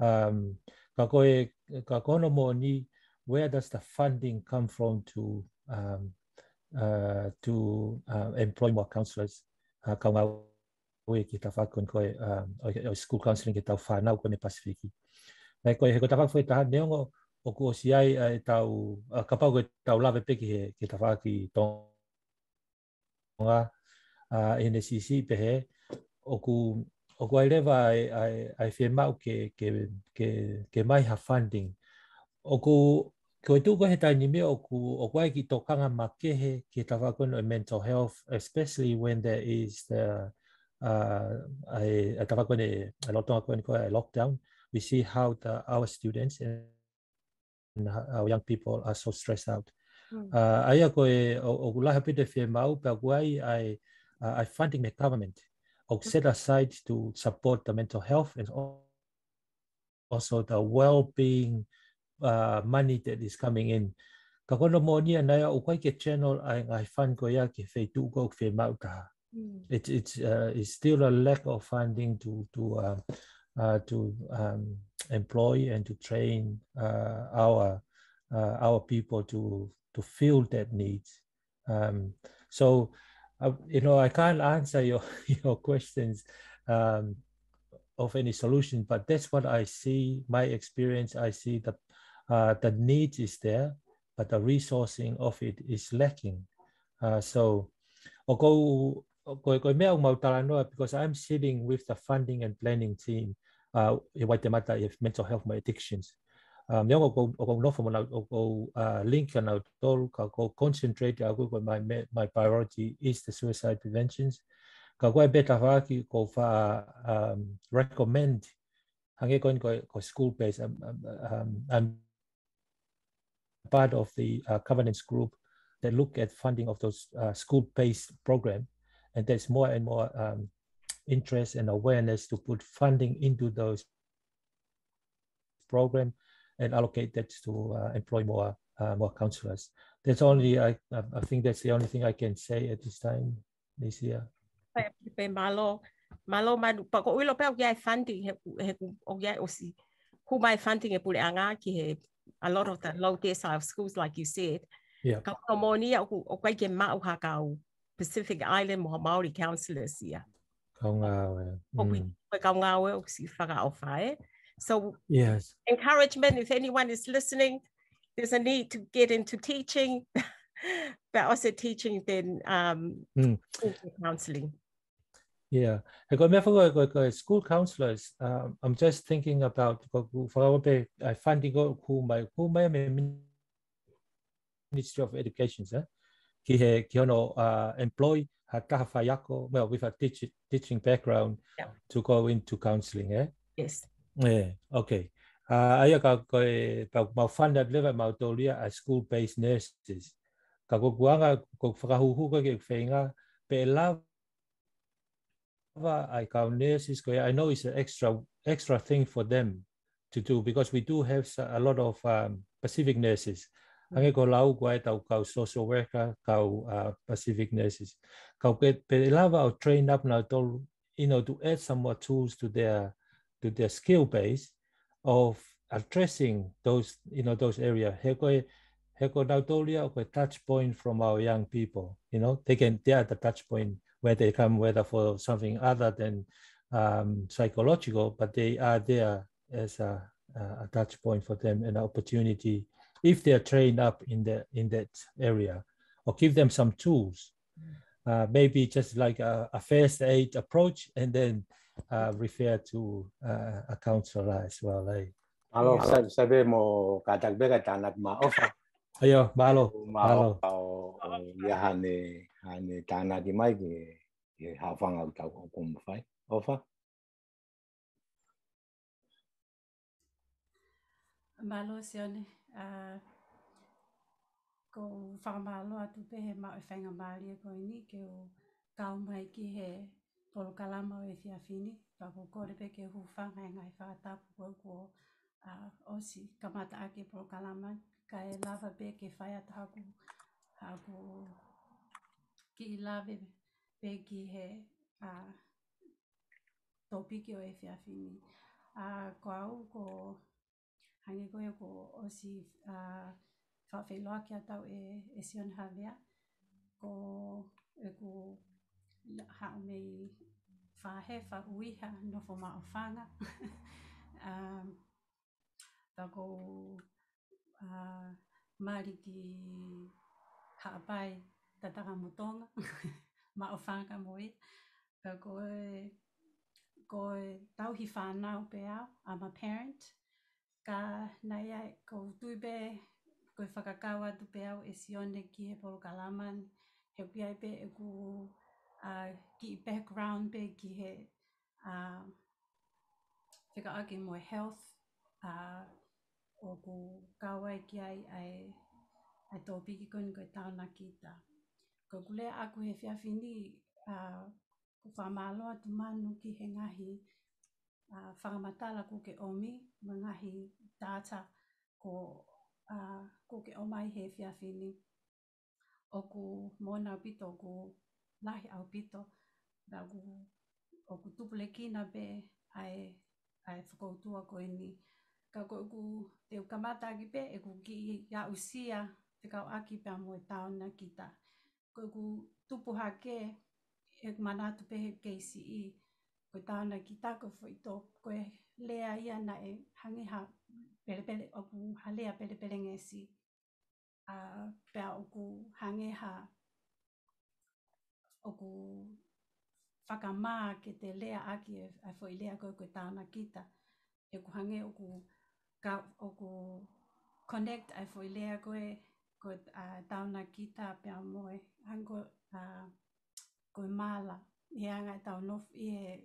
Um, ka koe, ka kono mo ni, where does the funding come from to, um, uh, to uh, employ more counsellors? Uh, ka ngā koe ki ta whakun koe, um, o, o school counselling ki tau whanau koe ni Pasifiki. Nei koe, he ko ta whakun koe taha, neongo, o kuo si ai e tau, uh, ka pau koe tau lawe peki he, ki ta whakun tōngu nga uh, NCC pehe o ku o ku ai ai, ai, ai whemau ke, ke, ke, ke mai ha funding. O ku ko e tūko he tāni mea o ku o ku ai ki tōkanga makehe ki tā whakono e mental health, especially when there is the uh, ai, a tā whakono e a lotonga koe koe a lockdown, we see how the, our students and our young people are so stressed out. Uh, mm. ah, aia ko e o, o laha pita whi mau pa guai ai uh, ai funding the government or set aside to support the mental health and also the well-being uh, money that is coming in. Ka kono mo ni anaya o kai ke channel ai ai fund ko ya ke whi tu ko whi mau ka. Mm. It, it's, uh, it's still a lack of funding to, to, uh, uh, to um, employ and to train uh, our, uh, our people to to fill that need. Um, so, uh, you know, I can't answer your, [LAUGHS] your questions um, of any solution, but that's what I see, my experience, I see that uh, the need is there, but the resourcing of it is lacking. Uh, so, because I'm sitting with the funding and planning team uh, the matter with mental health addictions. Miao ko ko nofo mo na ko link na tol ka go concentrate ako go, my my priority is the suicide prevention. Ka go better. fa ki ko fa um, recommend go ko go school based um, um, am um, part of the uh, governance group that look at funding of those uh, school-based program. And there's more and more um, interest and awareness to put funding into those program and allocate that to uh, employ more uh, more counselors. That's only I I think that's the only thing I can say at this time this year. malo malo madu pa ko wilo pe o funding he he o yai osi who my funding e pule anga ki he a lot of the low decile schools like you said. Yeah. Ka ko mo ni o o kai ke ma o ha o Pacific Island mo Maori councillors ia. Ka ngā we. O ki mm. ka ngā we o si whaka o whae. So yes, encouragement, if anyone is listening, there's a need to get into teaching, [LAUGHS] but also teaching then um, mm. counseling. Yeah, I remember like, like school counselors. Um, I'm just thinking about for our I funding who my who my Ministry of Education, eh? he he know, uh, employ Hakahafayako, well with a teaching teaching background yeah. to go into counseling. Eh? Yes. Yeah, okay. Uh, aia ka koe, pa ma whanda lewa ma utolia a school-based nurses. Ka ko kuanga, ko whakahuhu koe ke whenga, pe lava ai ka nurses koe, I know it's an extra, extra thing for them to do, because we do have a lot of um, Pacific nurses. Ange ko lau koe tau kau social worker, kau uh, Pacific nurses. Kau pe, pe lava au train up na utolu, you know, to add some more tools to their to their skill base of addressing those, you know, those areas. Hekonautolia or a touch point from our young people. You know, they can they are the touch point where they come, whether for something other than um, psychological, but they are there as a, a touch point for them and an opportunity if they are trained up in the in that area, or give them some tools. Mm. Uh, maybe just like a, a first aid approach, and then uh, refer to uh, a counselor as well. Eh? Malo, yeah. sabi mo, kadagbega tanag maofa. Ayo, malo, malo. Mao, yahan ni, han ni tanag imay, hafang ang tao kumpay. Ofa? Malo siya ni, ko whakamalo atu pe he mao e whainga maari e ke o tau mai ki he polo kalama o e fia fini, pa ko kore pe ke hu whanga e ngai whātapu kua kua a uh, osi kamata ake polo kalama, ka e lava pe ke whai ataku a ko ki lave pe ki he a uh, topiki o e fia fini. A uh, ko au ko hangi koe ko osi a uh, whawhiloa ki atau e, e sion havea ko e ko ha mei whahe, wha uiha, nofo [LAUGHS] um, uh, [LAUGHS] ma o whanga. um, tako uh, mari ki haapai tataka mutonga, ma o whanga mo e. Tako e, ko e tauhi whanau pe au, I'm a parent. Ka nai ai, ko tuibe, ko e whakakau atu pe au, e sione ki he poro kalaman, he pia e pe e ku ki background pe ki he uh, whika ake moe health uh, o ko kawai ki ai ai, ai tō piki koni koe tāna ki ka Ko kule aku he whiawhini uh, ko whamaloa tu manu ki he ngahi uh, whakamatala ko ke omi ma ngahi tāta ko, uh, ko ke omai he whiawhini. O ko mōnau pito ko lahi au pito da gu o ku tupule kina be ai ai fukoutua ko ini ka ko ku te ukamata ki pe e ku ki ia usia te kau aki pe amo ta tauna kita ko gu tupu hake e manatu pe he keisi i ko ta tauna kita ta ko fu ito ko e lea ia na e hangi ha pere pere o ku halea pere pere ngesi a pe o ku hangi ha o ku whakamā ke te lea aki e, e fwoi lea koe koe tāna kita. E ko hange o e ku, ka, o e ku connect e fwoi lea koe koe uh, tāna kita pia moe. Hango ko koe māla. i anga e tau nofo, i he,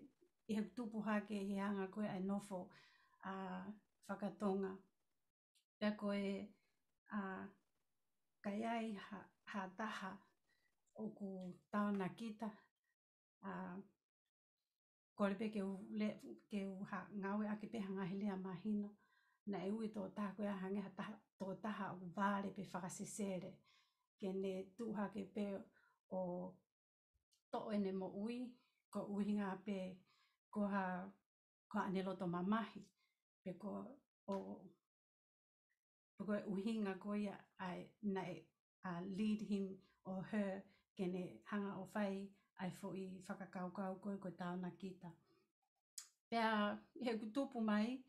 he tupu hake he anga koe e nofo a uh, whakatonga. Pia koe a uh, kaiai ha, taha o ku tāna kita. Uh, ko le ke u, ke u ha, ngawe a ke hanga he lea mahino. Na e ui tō tā koe a hangeha tō taha o vāre pe whakasesere. Ke ne tūha ke pe o tō ene mo ui, ko ui ngā pe ko ha ko anelo tō mamahi. Pe ko o Pukoe uhinga koia ai nei a lead him or her kene hanga o whai ai fo i kau koe koe tāna kita. Pea, he ku tupu mai,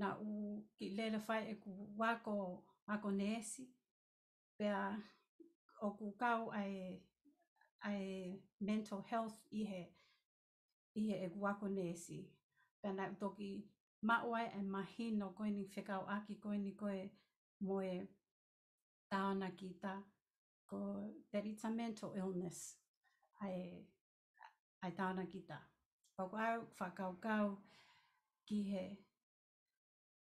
na u ki lele whai e ku wako, wako nesi, pea o ku kau ai, ai mental health i he, i he e ku wako nesi. Pea na toki mauai e mahino koe ni whekau aki koe ni koe moe tāna kita, ko that a mental illness I I ai tāna ki tā. Pakau whakaukau ki he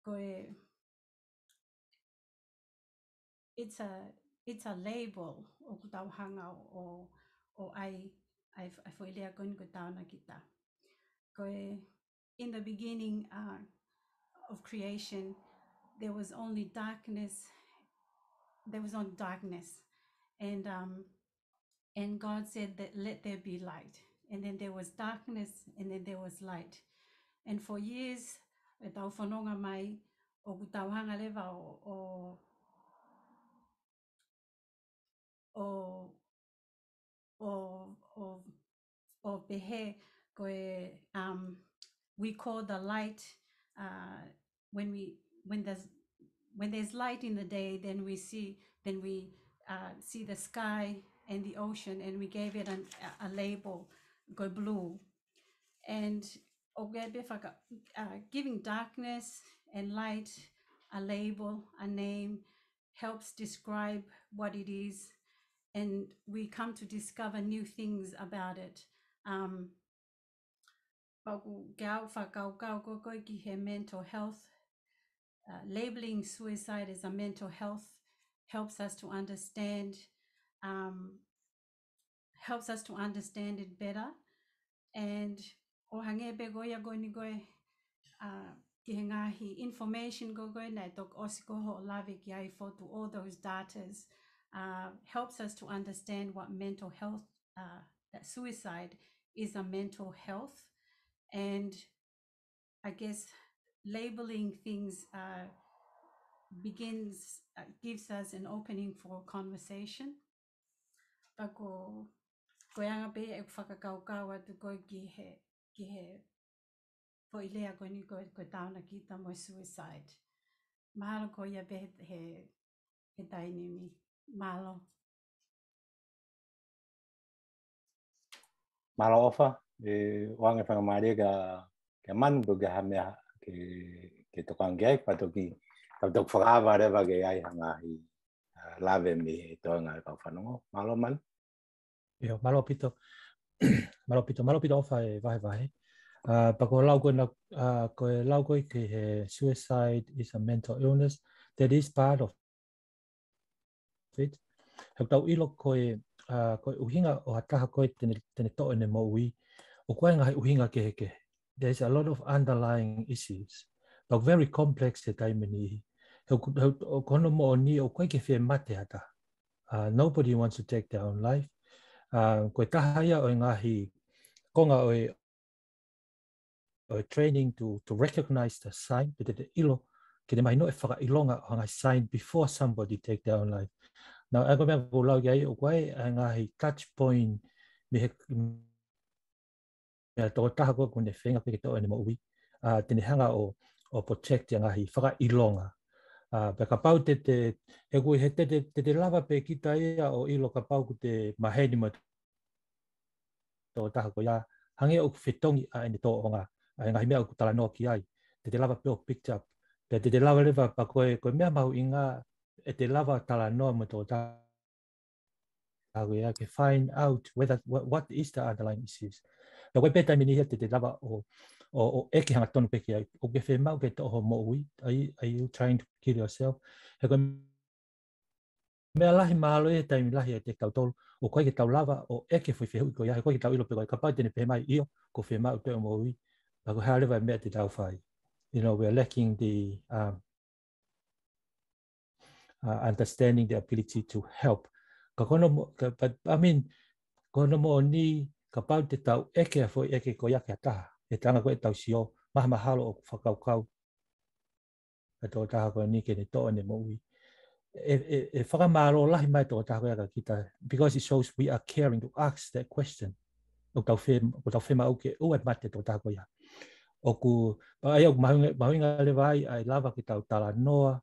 ko e it's a it's a label o ku tau hanga o o ai ai ai foi lea kon ko tāna ki tā. Ko e in the beginning uh, of creation there was only darkness there was only darkness and um, and God said that let there be light, and then there was darkness, and then there was light, and for years tau mai o ku o, o o o o o pehe um, we call the light uh, when we when there's when there's light in the day then we see then we uh, see the sky and the ocean, and we gave it an, a label, go blue. And uh, giving darkness and light a label, a name, helps describe what it is, and we come to discover new things about it. Um, mental health, uh, labeling suicide as a mental health helps us to understand um, helps us to understand it better and ohangebe go ni uh, information go go na tok osiko ho to all those datas uh, helps us to understand what mental health uh, that suicide is a mental health and i guess labeling things uh, begins, uh, gives us an opening for conversation. Tako, koianga pe e whakakaukawa tu koe ki he, ki he, po i lea koe ni koe, ko tauna ki tamo suicide. Mahalo ko ia pe he, he tainimi. Mahalo. Mahalo ofa, e oange whangamare ka, ka manu ke hamea ke, ke tokangea i patoki. tau tau whakawa rewa cái ai hanga i lawe mi e toanga e kau whanongo. Malo man? Ia, malo pito. malo pito, malo pito ofa phải vahe vahe. À, bà ko lau koe, na, à, koe lau koe ki he suicide is a mental illness that is part of it. Hau tau ilo koe, uh, koe uhinga o hataha koe tene, tene to'o ne mo ui. O koe ngai uhinga ke heke. There's a lot of underlying issues. but very complex the time ni he kono mo ni o koi ke fe mate ata ah, nobody wants to take their own life uh, ah, ko ta haya o nga hi konga o training to to recognize the sign but the ilo ke mai no e fa ilonga o nga sign before somebody take their own life now ago me go log ai o koi nga hi touch point me he ya to ta ko ko ne fenga pe to ni mo ubi a uh, tene hanga o o protect yang ahi faka ilonga a uh, pe ka pau te te e ku he te te, te te lava pe kita ia o ilo ka pau ku maheni mo to ta ko ya hange o fitongi a ni to onga a nga me ku tala no ki ai te te lava pe o picked up te te, te lava leva pa ko e ko me ma u inga e te lava tala no mo to ta a ke are find out whether what, what is the underlying issues the way better mini te te lava o o, o e ki hanga tonu peke ai, o ke whee mau ke toho mo ui, are, are you trying to kill yourself? He koe mea lahi maalo e taimi lahi e te kautolu, o koe ke tau lava, o e ke whee hui koe, koe ke tau ilo pekoi, ka pai tene pehe mai io, ko whee mau te o mo ui, a ko hea rewa e mea te tau whai. You know, we are lacking the um, uh, understanding, the ability to help. Ka kono mo, ka, but, I mean, kono mo ni, ka pau te tau eke a fwoi eke ko yake a taha e tana koe tau si o, maha mahalo o whakau kau. E tō taha koe nike ni tō ne mo ui. E, e, e whakamaro lahi mai tō taha koe aga ki because it shows we are caring to ask that question. O tau whema, o tau whema au ke ue mate tō taha koe O ku, ai au mahinga, mahinga le vai, ai lava ki tau tala noa,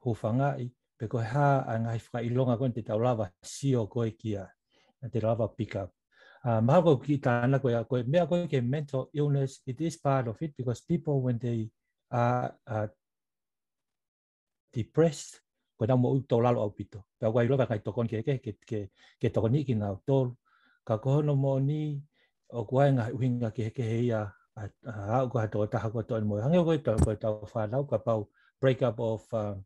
hu whangai, pe koe hā, ai ngai whakai ilonga koe te tau lava sio koe kia, te lava pika Um, mental illness, it is part of it because people, when they are uh, depressed, 佢都冇到啦落後邊度。但係為咗係讀緊嘅嘅嘅嘅讀緊呢件後多，佢講到冇呢，我估係嗌วิ่ง嘅嘅戲啊，啊啊個係度打個度冇，因為佢度佢度發嬲個包 break up of、uh,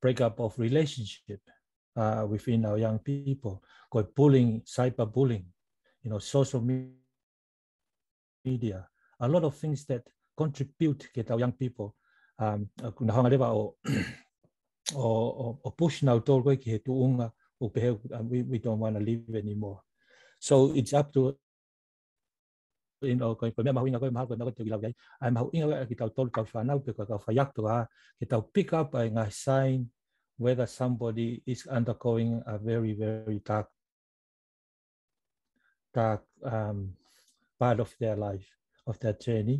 break up of relationship uh, within our young people. people，佢 bullying cyber bullying。you know, social media, a lot of things that contribute get our young people um nahanga or or push now to go ke tu unga uh, we we don't want to live anymore so it's up to you o koi pemia mahuinga koi mahal koi nako tukilau yai ai mahuinga ki tau tolu tau whanau pe koi kau whaiak tu ha pick up ai sign whether somebody is undergoing a very very dark dark um, part of their life, of their journey.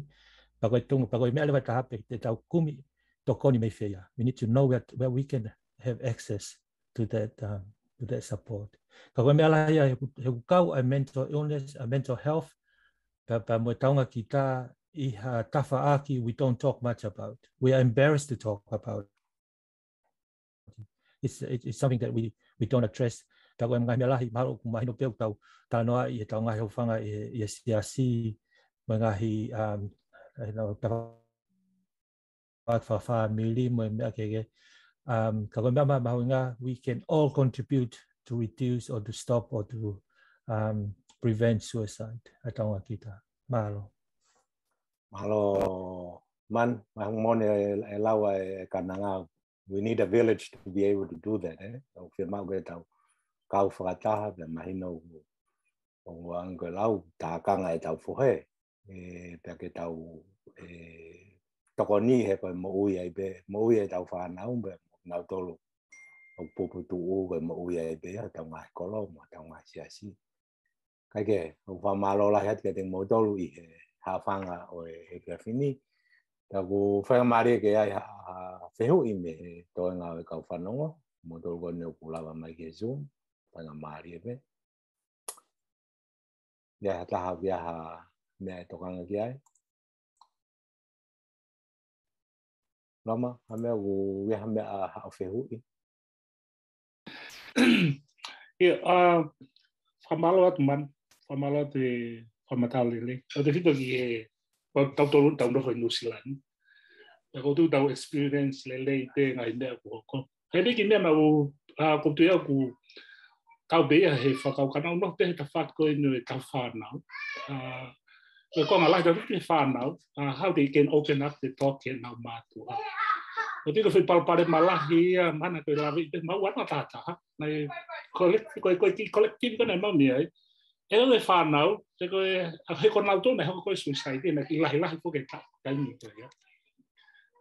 Pagoi tungu, pagoi me alewa tahape, eh, te tau kumi tokoni me feia. We need to know where, where we can have access to that um, to that support. Pagoi me ala ia he kukau a mental illness, a mental health, pa, pa mo taunga ki ta iha tafa aki we don't talk much about. We are embarrassed to talk about. It's, it's something that we, we don't address ta um, i ta ngai ho fanga i fa family um we can all contribute to reduce or to stop or to um prevent suicide atau kita malo malo man mahang mon e eh, eh, lawa eh, we need a village to be able to do that eh kau whakataha pe mahi nau o Uncle Lau, tā kanga e tau fuhe, e, pe ke tau e, toko ni he koe mo uia i be, mo uia i tau whanau be, nau tolu, o pupu tu u koe mo uia i be, a tau ngai kolo, a tau ngai si asi. Kai ke, o wha malo lahi atke te mo tolu i he, ha whanga o e, e kia fini, tā ku whakamare ke ai ha, ha, ha fehu i me, toi ngā we kau whanongo, mo tolu koe neo kulawa mai ke zoom, mana mari be ya ta ha ya ha me to kan ki ai lama hame wo ya hame a ha fe hu i ya a famalo atman famalo te famatali le o te fito ki e tau tolu tau no hoi nusilan e ko tu tau experience le le te ngai ne ko ko hebe ki me ma wo a ko tu ya kau bea he whakau ka nau noh pehe ta whako inu e kau whānau. Uh, ko ngā laida rupi whānau, uh, how they can open up the talk e nau mātua. O tiko whi palpare malahi, uh, mana koe lawe, i te mau ana tātaha, nei kolekti, koe koe ki kolektivi kone maumi ai, e ole whānau, te koe, he ko nau tōne, hoko koe suicide, nei ki lahi lahi koke ta, ta ingi koe, ya.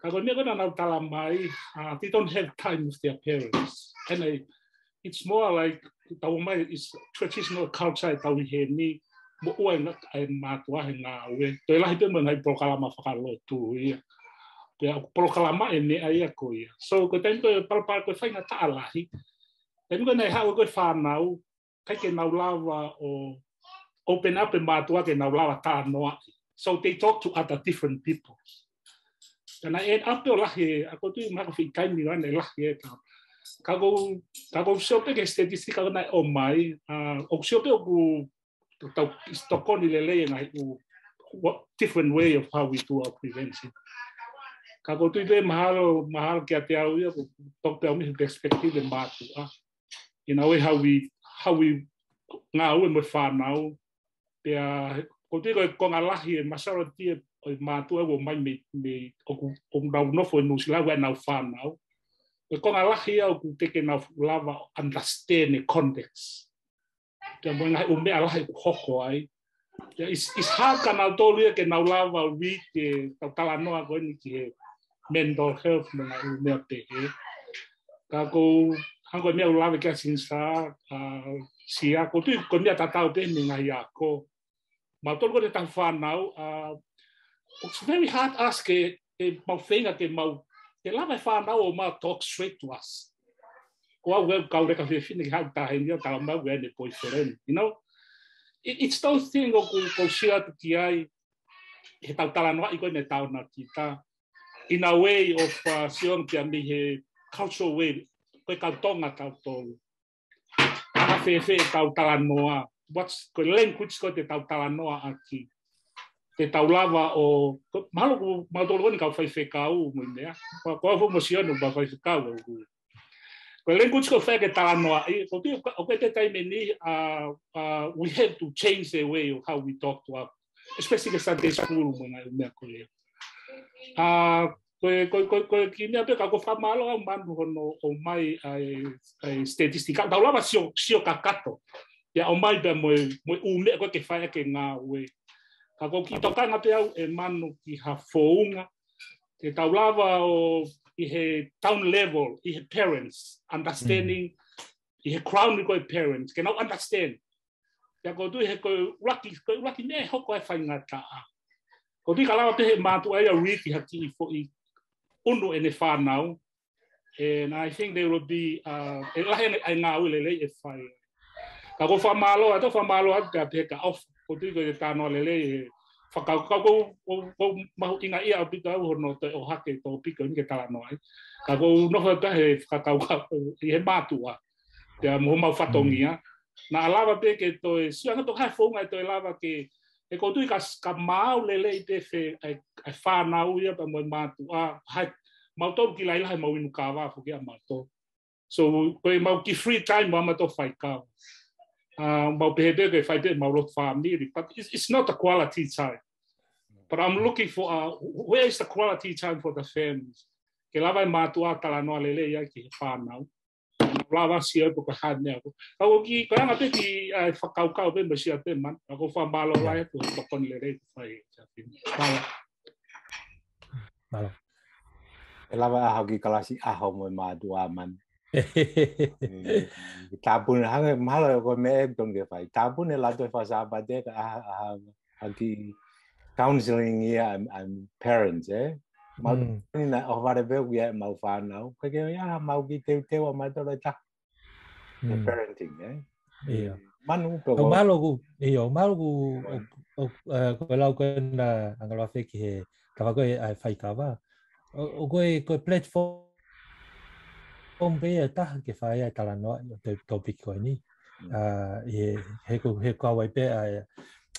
Ka koe mea koe nau tala mai, uh, they don't have time with their parents, and they, it's more like ta o mai is traditional culture e ta we he ni mo o ai ai ma to ai na we e to la hite mo nai prokala ma faka lo e tu ia te a prokala ma e ni ai ko ia so ko ten ko pal pal ko fai na ta ala hi ten ko nai ha ko fa ma u kai ke mau lava o open up e ma to ai na lava ta no so they talk to other different people and i add up to la hi ko tu ma ko fi kai ni ra na la hi ta kago kago sio pe gesti di sti kago nai e o sio pe e ku tau ni le lei u what different way of how we do our prevention kago tu de mahalo mahalo ke ate u ya tok pe omi perspective e ma tu a in a way how we how we nga u mo fa nau pe a ko tu e ma alahi e masaro ti e mātua e wo mai me, me o ku nau nofo e nusila wē nau whānau e konga lahi au ku teke na lava understand context. Te mo ngai ume ala ku hoko ai. Ya is is ha kana to lue ke na lava wi ke ta tala no ago ni ki mental health me na ume te e. Ka ko ha ko me lava ke sin sa a si a ko tu ko me ta ta o pe ngai a ko. Ma to ko te ta fa nau a It's very hard ask e, e mau whenga ke mau lava e whanau o mā talk straight to us. Ko au au kau reka whiwhine ki hau tāheni o tāu mau ene boyfriend, you know. it's those things o ku shira tu ki ai, he tau talanoa i koe ne na ki tā. In a way of uh, siong kia mi he cultural way, koe kau tonga tau tōu. Ana whewhe tau talanoa, what's, language koe te tau talanoa aki. te taulava o malo malo lo ni ka fai fe ka u mo ne ko ko fo mo sio no ba fai fe ka u ko le ku tsko fe ke ta no a ko ti o ke te tai meni a a we have to change the way of how we talk to up especially sa de school mo na me ko le a ko ko ko ko ki ni ape ka ko fa malo a man ho no o mai a a statistika taulava sio sio ka kato ya o mai da mo mo u me ko ke fa ke na we Ka kou tō tanga te au e manu ki ha fōunga. Te tau lava o i he town level, i he parents, understanding, mm. i he crown i koe parents, ke nau understand. Ya kou tu i he koe raki, koe raki ne hoko e whaingata a. Ko tika lava te he mātu aia riti ha ki i fo i unu e ne whānau. And I think there will be, uh, e lahe ai ngā uile lei e whai. Ka kou whamalo, ato whamalo ato te ka offer ko te ko ta no le le fa ka ka ko ko ma ki na ia pika o no te o hake to pika ni ka la no ai ka ko no ho he ka ka i he matu a te mo ma fa to ngia na alava pe ke to e si anga to ha fo nga e to alava e ke e ko tu ka ka ma o le le te fe e fa na u ia pa mo matu a ha ma to ki la ila ma u nu ka va fo ke ma to so ko e ma ki free time ma ma to fa ka mau uh, behedege if I did mau lot farm nearly, but it's, it's not a quality time. But I'm looking for uh, where is the quality time for the families? Ke lava mātua tala noa lele ia ki he whānau. Lava si au kuka hāne ako. Kau ki, kau anga te ki uh, whakaukau pe mba si a te man. Ako wha mālo lai atu, bakon le rei te whai. Mālo. Mālo. E lava ahau ki kalasi ahau mo mātua man. tapun hang malo ko me ek dong ge fai tapun e lato fa sa ba de a a ki counseling ya and parents eh ma ni na o vare be ya ma fa na ko ge ya ma ki te te wa ma to la ta parenting eh yeah manu ko o malo ku e o malo ku o ko la ko na angala fe ki ka ko ai fai ka va o ko ko platform o mbe e taha ke whae ai tala noa no te topiki koe ni. Mm. Ah, e, he, ko, he kua wai pēa e.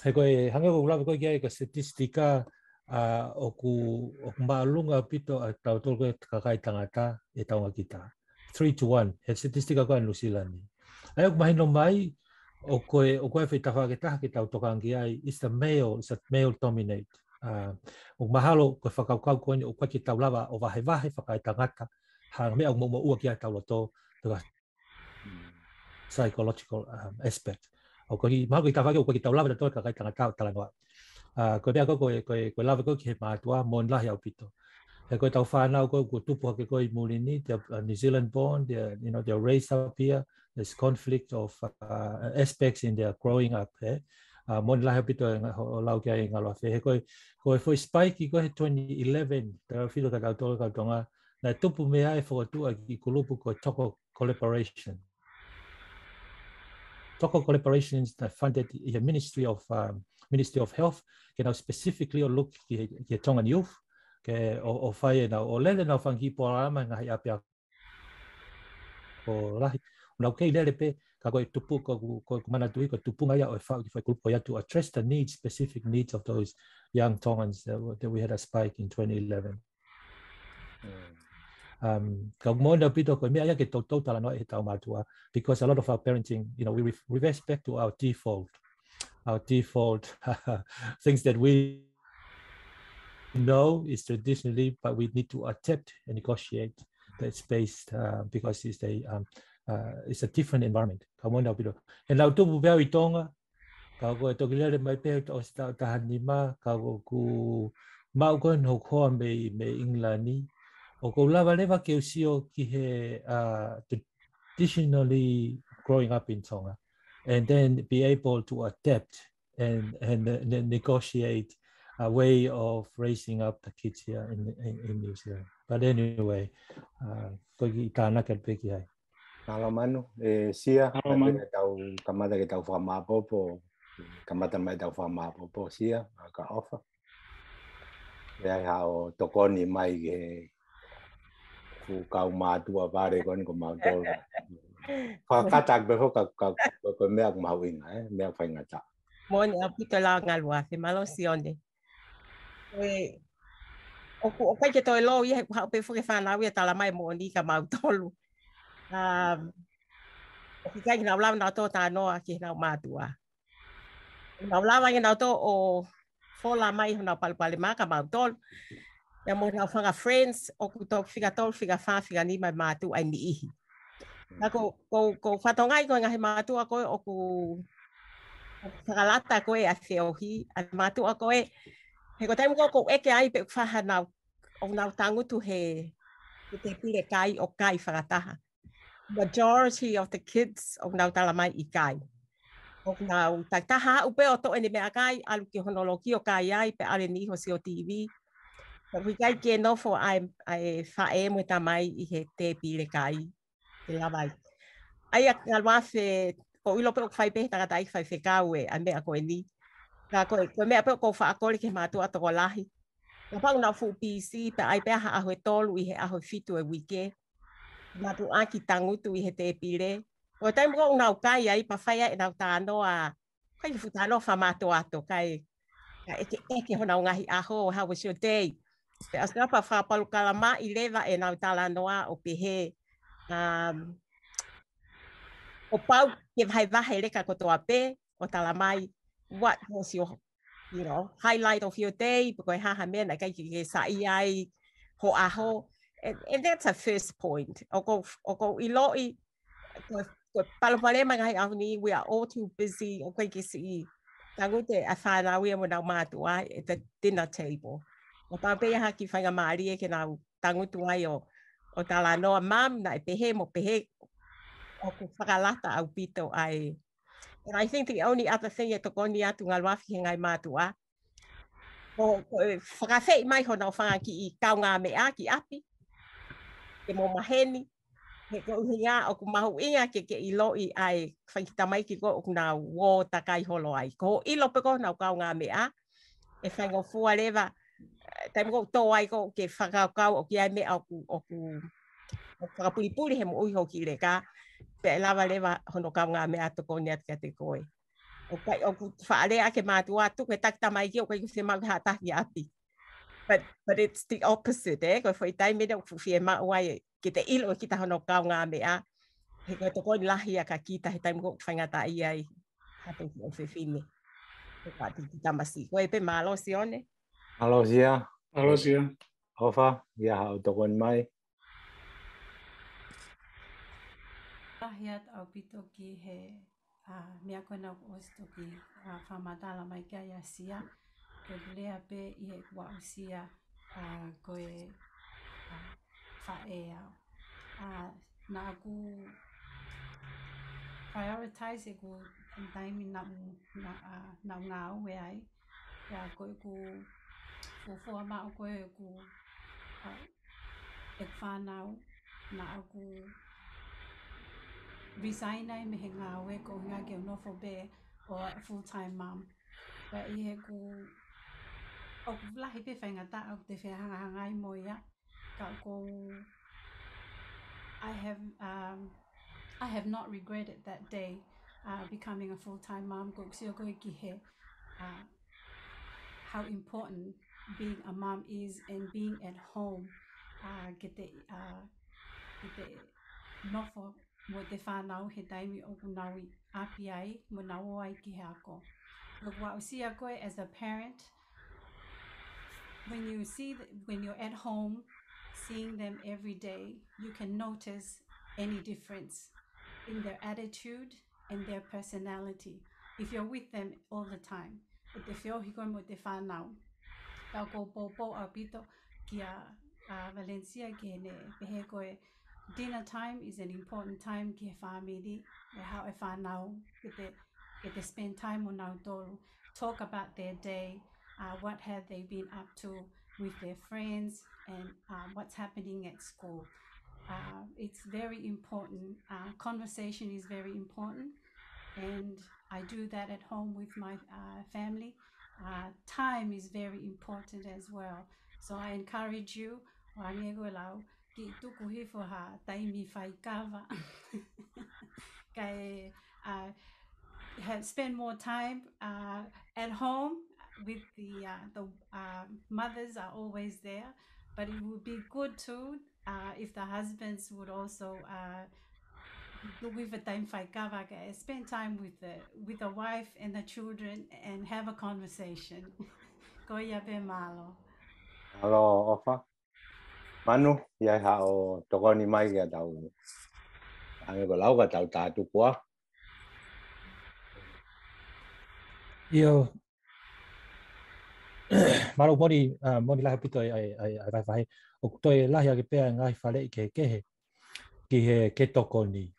He koe, hanga ko ulawe koe ki ai e ka statistika o, ku, o ku pito a tau tolu koe kakai tangata e taunga ki 3 to 1, he statistika koe New Zealand ni. Ai o ku mahino mai, o koe, o koe whi tawha ke taha ki tau tokangi ai, is the male, is the male dominate. Uh, o mahalo koe whakaukau koe ni o koe ki tau lava o vahe vahe whakai tangata hanga mea umo ua ki a tau loto tuka psychological um, aspect. O ko hi, maha koi tawa ke ukoi tau lawe na toa ka kai tanga tau tala noa. Uh, ah, koi ko koi koi koi lawe koi ki he maatua, moen lahi au pito. He koi tau whanau koi ko tupu hake koi muli ni, te uh, New Zealand born, the you know, they're race up here, this conflict of uh, aspects in their growing up. Eh? a ah, mon lahe pito en o lau kia e ngalo afe. He koe, koe foi spike ko koe 2011, the fito ka tau toko ka tonga, na tupumeae to ki kulupu ko Toko Collaboration. Toko Collaboration is funded the Ministry of um, Ministry of Health, ke nau specifically o look ki, ki Tongan Youth, ke o, o whae nau, o lele nau have po rama Oh, apia ko rahi. Nau kei lele pe, ka koe tupu ko, ko, mana tui, ko tupu ngai o e whao ki kulupu to address the needs, specific needs of those young Tongans that, that we had a spike in 2011. Mm. Um, Kaugmono bido ko miya yake to total ano itaw matua because a lot of our parenting, you know, we reverse back to our default, our default [LAUGHS] things that we know is traditionally, but we need to adapt and negotiate that space uh, because it's a um, uh, it's a different environment. Kaugmono pito, And lau tu bubea itonga kago tokilere mai pe to sta tahanima kago ku mau ko no ko me me inglani Ogolawalewa Kyosio Kihe uh, traditionally growing up in Tonga and then be able to adapt and, and, and negotiate a way of raising up the kids here in, in, in New Zealand. But anyway, uh, kogi kana ka peki ai. Alo manu, e sia tau kamata ke tau fa ma popo, kamata mai tau fa ma popo sia ka offer. Ya ha o tokoni mai ke ကိုကောင်မာသူကဘာတွေကောကိုမာတော့ခါကတက်ဘယ်ဟกတ်ကကကမြတ်မဝင်ငါမြတไဖိုင်ငါတာမွန်အပူတလာငါလนวစေမလို့စီအောင်တယ်ဝေโอ้โหใครจะตัวโลกยเอาไปฟุกฟานาเวตาละไม่โมนี่กัมาตัวลูอ่า่ือใครเราเล่าเราตัวตาโนคิอเรามาตัวเราเล่าว่าเราตัวโอ้โฟลาไม่เราปาลปาลิมากับมาตัว mo yamuntu fanga friends to figa tol figa fa figa ni mai matu ai ni ihi na hmm. ko ko ko fatongai ko ngai matu ko oku fagalata ko e afe ohi ai matu ko e he ko taimo ko e ke ai pe fa hana o na tangu tu he te pile kai o kai fagataha majority of the kids o na tala mai i kai o na takaha upe o to ene me akai alu ki honoloki o kai ai pe ale ni ho si o tv Ka kai ke nofo ai, ai whae mo ta mai i he te pire kai, te lawai. Ai a ngalwa se, ko ilo peo kwhai pe, taka tai whai se kawe, a mea koe ni. Ka koe, ko mea peo ko whaakore ke mātua toko lahi. Ka pang na fu PC, pa ai pe aha ahoe tolu i he ahoe fitu e wike. Mātu a ki tangutu i he te pire. O taim ko unau kai ai, pa whai ai nau tāno a, kai futano wha mātua ato, kai, ka eke eke hona ngahi aho, how was your day? Pe asna pa fa palu kalama i leva e nau tala noa o pe um, o pau ke vai o tala mai what was your you know highlight of your day pe koe haha mena kai ki ke sai ai ho aho and, and that's a first point o ko o i ni we are all too busy o koe ke si tango te a whanau e mo at the dinner table O papei aha ki whainga maari e ke nā tangutu ai o, o tala noa mam na e pehe mo pehe o ku whakalata au pito ai. And I think the only other thing e tokoni atu ngā luafi he ngai mātua. O, o e, whakawhei mai hona o whanga ki i kaunga me a ki api. Ke mō maheni. He ko uhinga o ku mahu inga ke ke i loi ai whaikita mai ki ko o ku nā wō takai holo ai. Ko ilo peko nā kaunga me a. E whaingo fua lewa taimi ko to ai ko ke faka ka o ki ai me o ku o ku o ka puli puli he mo ui ho ki le ka pe la va le va hono ka nga me ato ko ni at ka te ko e o ka o ku fa ale a ke ma tu atu ke tak ta mai ki o ka se ma ha ta ki ati but but it's the opposite eh ko fo tai me no fu fie ma wa e ke te ilo ki ta hono ka nga me a he ko to ko la hi a ka ki ta he taimi ko fa nga ta ai ai ha te ki o fe fine ka ti ta ma si ko e pe ma lo si one Hello 師啊，Hello 師啊，好花，日後讀運咪。Tahiat au pito ki he a à, mia kona osto ki a à, famata la mai ka ya sia ke lea pe i he wa sia a à, ko e fa e a a na ku prioritize ku time na na na ngao we ai ya ko ku kufoma okweku uh, ekfanau na aku resign ai me hinga we ko hinga ke no be full time ba i he ku ok vla hi pe fenga ta ok te fe hanga hanga i mo ka ko I have um I have not regretted that day uh, becoming a full-time mom uh, how important being a mom is and being at home uh, the uh, kete nofo mo te whanau he taimi o kunawi api ai mo na o ai ki ako. Look, wa usi ako as a parent, when you see, the, when you're at home, seeing them every day, you can notice any difference in their attitude and their personality if you're with them all the time. If you're mo te whanau, tau ko popo a pito kia Valencia kia ne pehe dinner time is an important time for family. e hao e whanau ki te, te spend time o nau tolu talk about their day uh, what have they been up to with their friends and uh, what's happening at school uh, it's very important uh, conversation is very important and I do that at home with my uh, family uh, time is very important as well. So I encourage you wangego lau ki tuku hifo ha taimi fai kava. [LAUGHS] Kai uh, spend more time uh, at home with the uh, the uh, mothers are always there, but it would be good too uh, if the husbands would also uh, with a time fight kavaka, spend time with the with the wife and the children and have a conversation. [LAUGHS] Koya be malo. Alo ofa. Manu, ya hao toko ni mai ya tau. Ang ko lau ka tau ta tu kwa. Yo. [CLEARS THROAT] Maro moni uh, moni la hapito ai ai ai vai vai. O toi la ya ke pe ngai fale ke ke he. Ki he ke toko ni.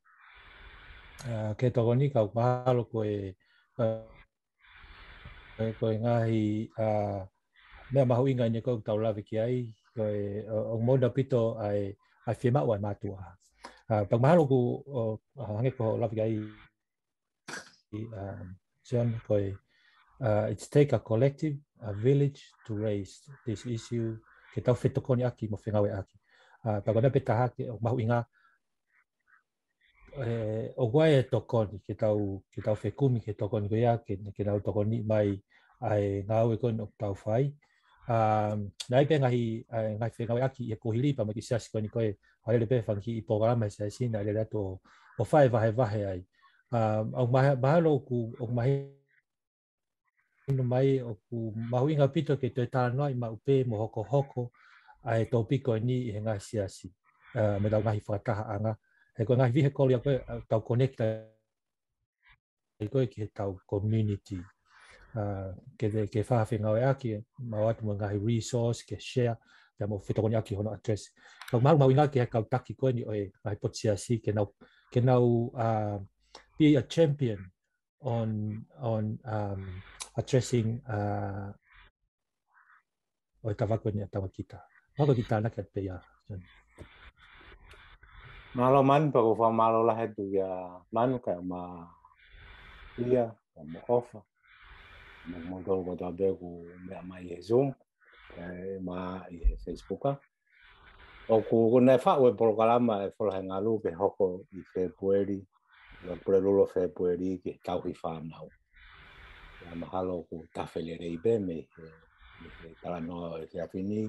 Eh, ke toko ni kau pahalo ko e uh, ko e ngahi uh, mea mahu inga ni kau tau lawe ki ai ko e uh, ong mouna pito ai ai fie mau ai mātua uh, eh, pak mahalo ku uh, hange ko lawe ki ai um, John ko e uh, it's take a collective a village to raise this issue ke tau fetokoni aki mo whingawe aki uh, pak o na petaha ke o mahu inga ki eh, o guai e tokoni, ke tau, ke tau whekumi, ke tokoni koea, ke, ke tau tokoni mai ai ngāwe koni o tau whai. Um, nai pe ngahi, eh, ai, ngahi whengawe aki i e kohiri, pa maki ni ko koe, a lele pe whanki ki pōgarama e sai sina, a lele to o whai vahe vahe ai. Um, au lo ku, au he Inu mai o ku mahuinga pito ke tue tāra noa i ma upe mo hoko hoko a e tau piko ni i he eh me tau ngahi whakataha anga e koe ngai vihe koli a koe tau konekta e koe ki he tau community uh, ke, de, ke whawhinga oi aki mau atu mo ngai resource ke share te mo whetokoni aki hono address kau maru mau ingaki he kau taki koe ni oi ngai potsia si ke nau ke nau uh, be a champion on on um, addressing uh, oi tawakoni a tawakita Mago kita nakat pe ya. Malo man pa ko fa malo la hetu ya man ka ma ia ka mo ofa. Mo mo do ko da be ko me ma ye zoom e ma ye facebook ka. O ko ko na fa we por kala ma e fol hen alu ke hoko i fe pueri lo pre lo fe pueri ke e ka hu fa na. Ya ma halo ko ta felere i be me e ka no e fini.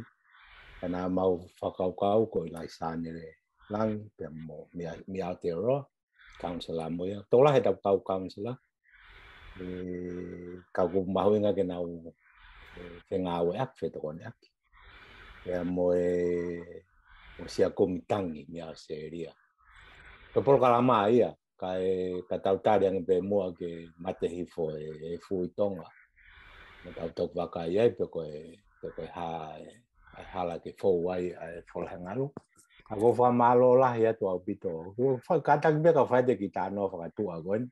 Ana mau fa ka ka ko i la sanere lang pe mo mi a te ro kaunsela mo ya to la heta pau kaunsela e ka ku ma ho nga kena u e, te nga u ak fe to ne ak pe mo e o sia kom tangi mi a seria to por kala ma ia ka e ka tau tari ang pe mo ke mate hi fo e, e fu i tonga ma tau tok vaka ia pe ko e pe ko e ha e, e hala ke fo wai e fo hangalu e, a go fa malo la ya to pito go fa kata ki ka fa de ki ta no fa tu a go e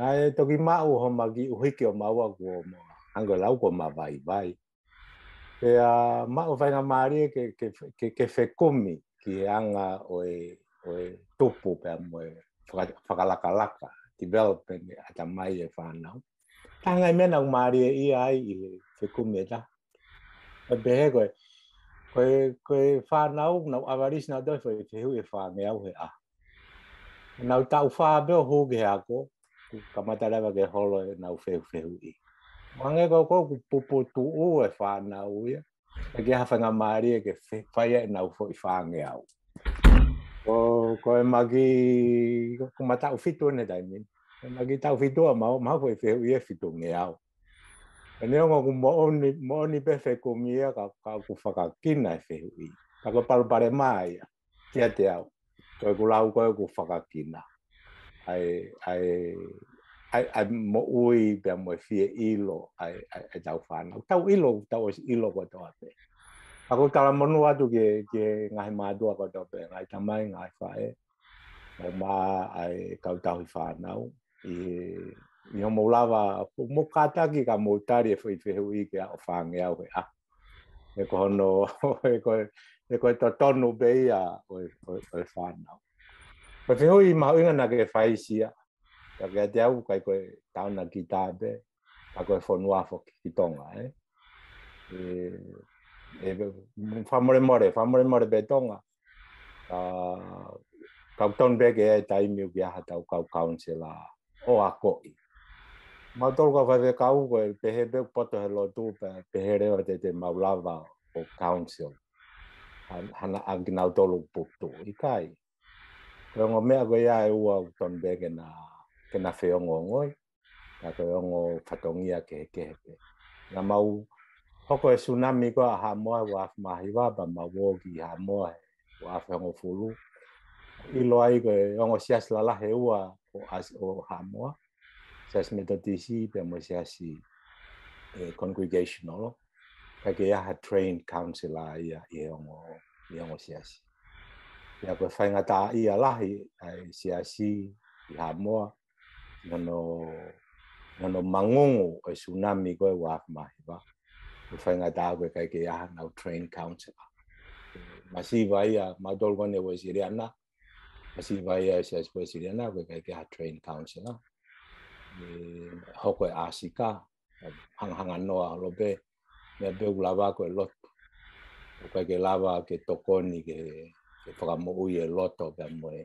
ai to ki ma u ho ma gi u hi ki o ma wa go mo ang la go ma vai vai e a ma o vai na e ke ke ke ke fe komi ki e ang o e o e topu pe mo e fa fa la ka development ata mai e fa na tanga me na ma ri e ai i fe komi ta Behego, koe koe fa nau nau avaris na doi foi te hui fa e me au he a nau tau fa be ho ge a ko ka mata la ke holo e nau feu feu i mange ko ko ku popo tu o e fa nau ia e ge hafa na mari e ke fe fa ia nau foi fa me au ko ko e magi ko mata u fitu ne dai min magi tau fitu ma ma foi feu ia fitu e me au Ene ngā ku mooni, mooni pe whee ku mia ka ka ku whakakina e whee i. Ta ko paru pare māia, tia te au. Koe ku lau koe ku whakakina. Ai, ai, ai, ai mo ui pe mo e whie ilo ai, ai, ai tau whānau. Tau ilo, tau e ilo koe tau ape. Ta ko tala monu atu ke, ke ngahi mātua koe tau pe ngai tamai ngai whae. Ma ai kautau i whānau i ho moulava mo kata ki ka mo tari e fai fehu i ke au whang au e a. E ko hono, [LAUGHS] e ko e ko to tonu beia i a o e whan au. Pa fehu i mahu inga ke fai si ka ke te au kai ko e tauna ki tabe, ka ko e whonua fo ki tonga e. E wha more more, wha more more be tonga. Kau tonu be ke e taimiu ki aha tau kau kaunsela o akoi ma tolu ka whaiwe ka uko e pehe pe pato he loa tūpa, pehe rewa te te maulawa o council. Hana anki nau tolu putu, i kai. Koe ngō mea koe ia e ua u tonbe ke na, ke na whiongo cái ka koe ongo whatongia ke cái cái cái Nga mau, hoko cái e tsunami koa ha moa wa mahi wapa, ma wogi ha moa wa whango fulu. I loa i koe ongo sias lalahe ua o, o ha σας μετατήσει πεμοσιάσει congregational kake ya ha trained counselor ya yongo yongo siasi dạ, ya ko fainga ta ia à, lahi ai siasi ya mo nono nono mangungu e tsunami ko wa ma ba ko fainga ta ko kake ya na train counselor masiva ya madol ko ne wo siriana masiva ya siasi ko siriana ko kake ha trained counselor ni hoko e asika hanghanga noa lobe me be ulava ko e lot o ke lava ke tokoni ke ke fora mo u e lot o ga mo e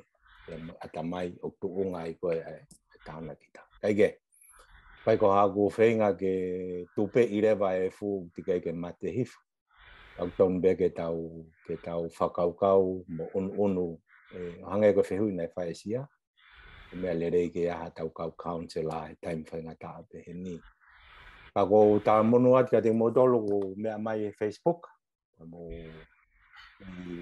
atamai o tu unga i ko e tana kita kaige pai ko ha go feinga ke tupe ireva e fu tikai ke mate hifu au ton be ke tau ke tau mo un unu e hange ko fehu nei fa e mea le rei ke aha tau kau kauntela e taim whai ngā tāpe he ni. Pako o tā mono atia te modolo o mea mai e Facebook, mō i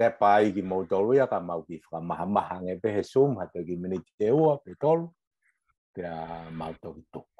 repa ai ki modolo ia ka mau ki whakamaha maha ngai e pehe sum, hata ki miniti te ua, pe tolu, pe a mau toki tuku.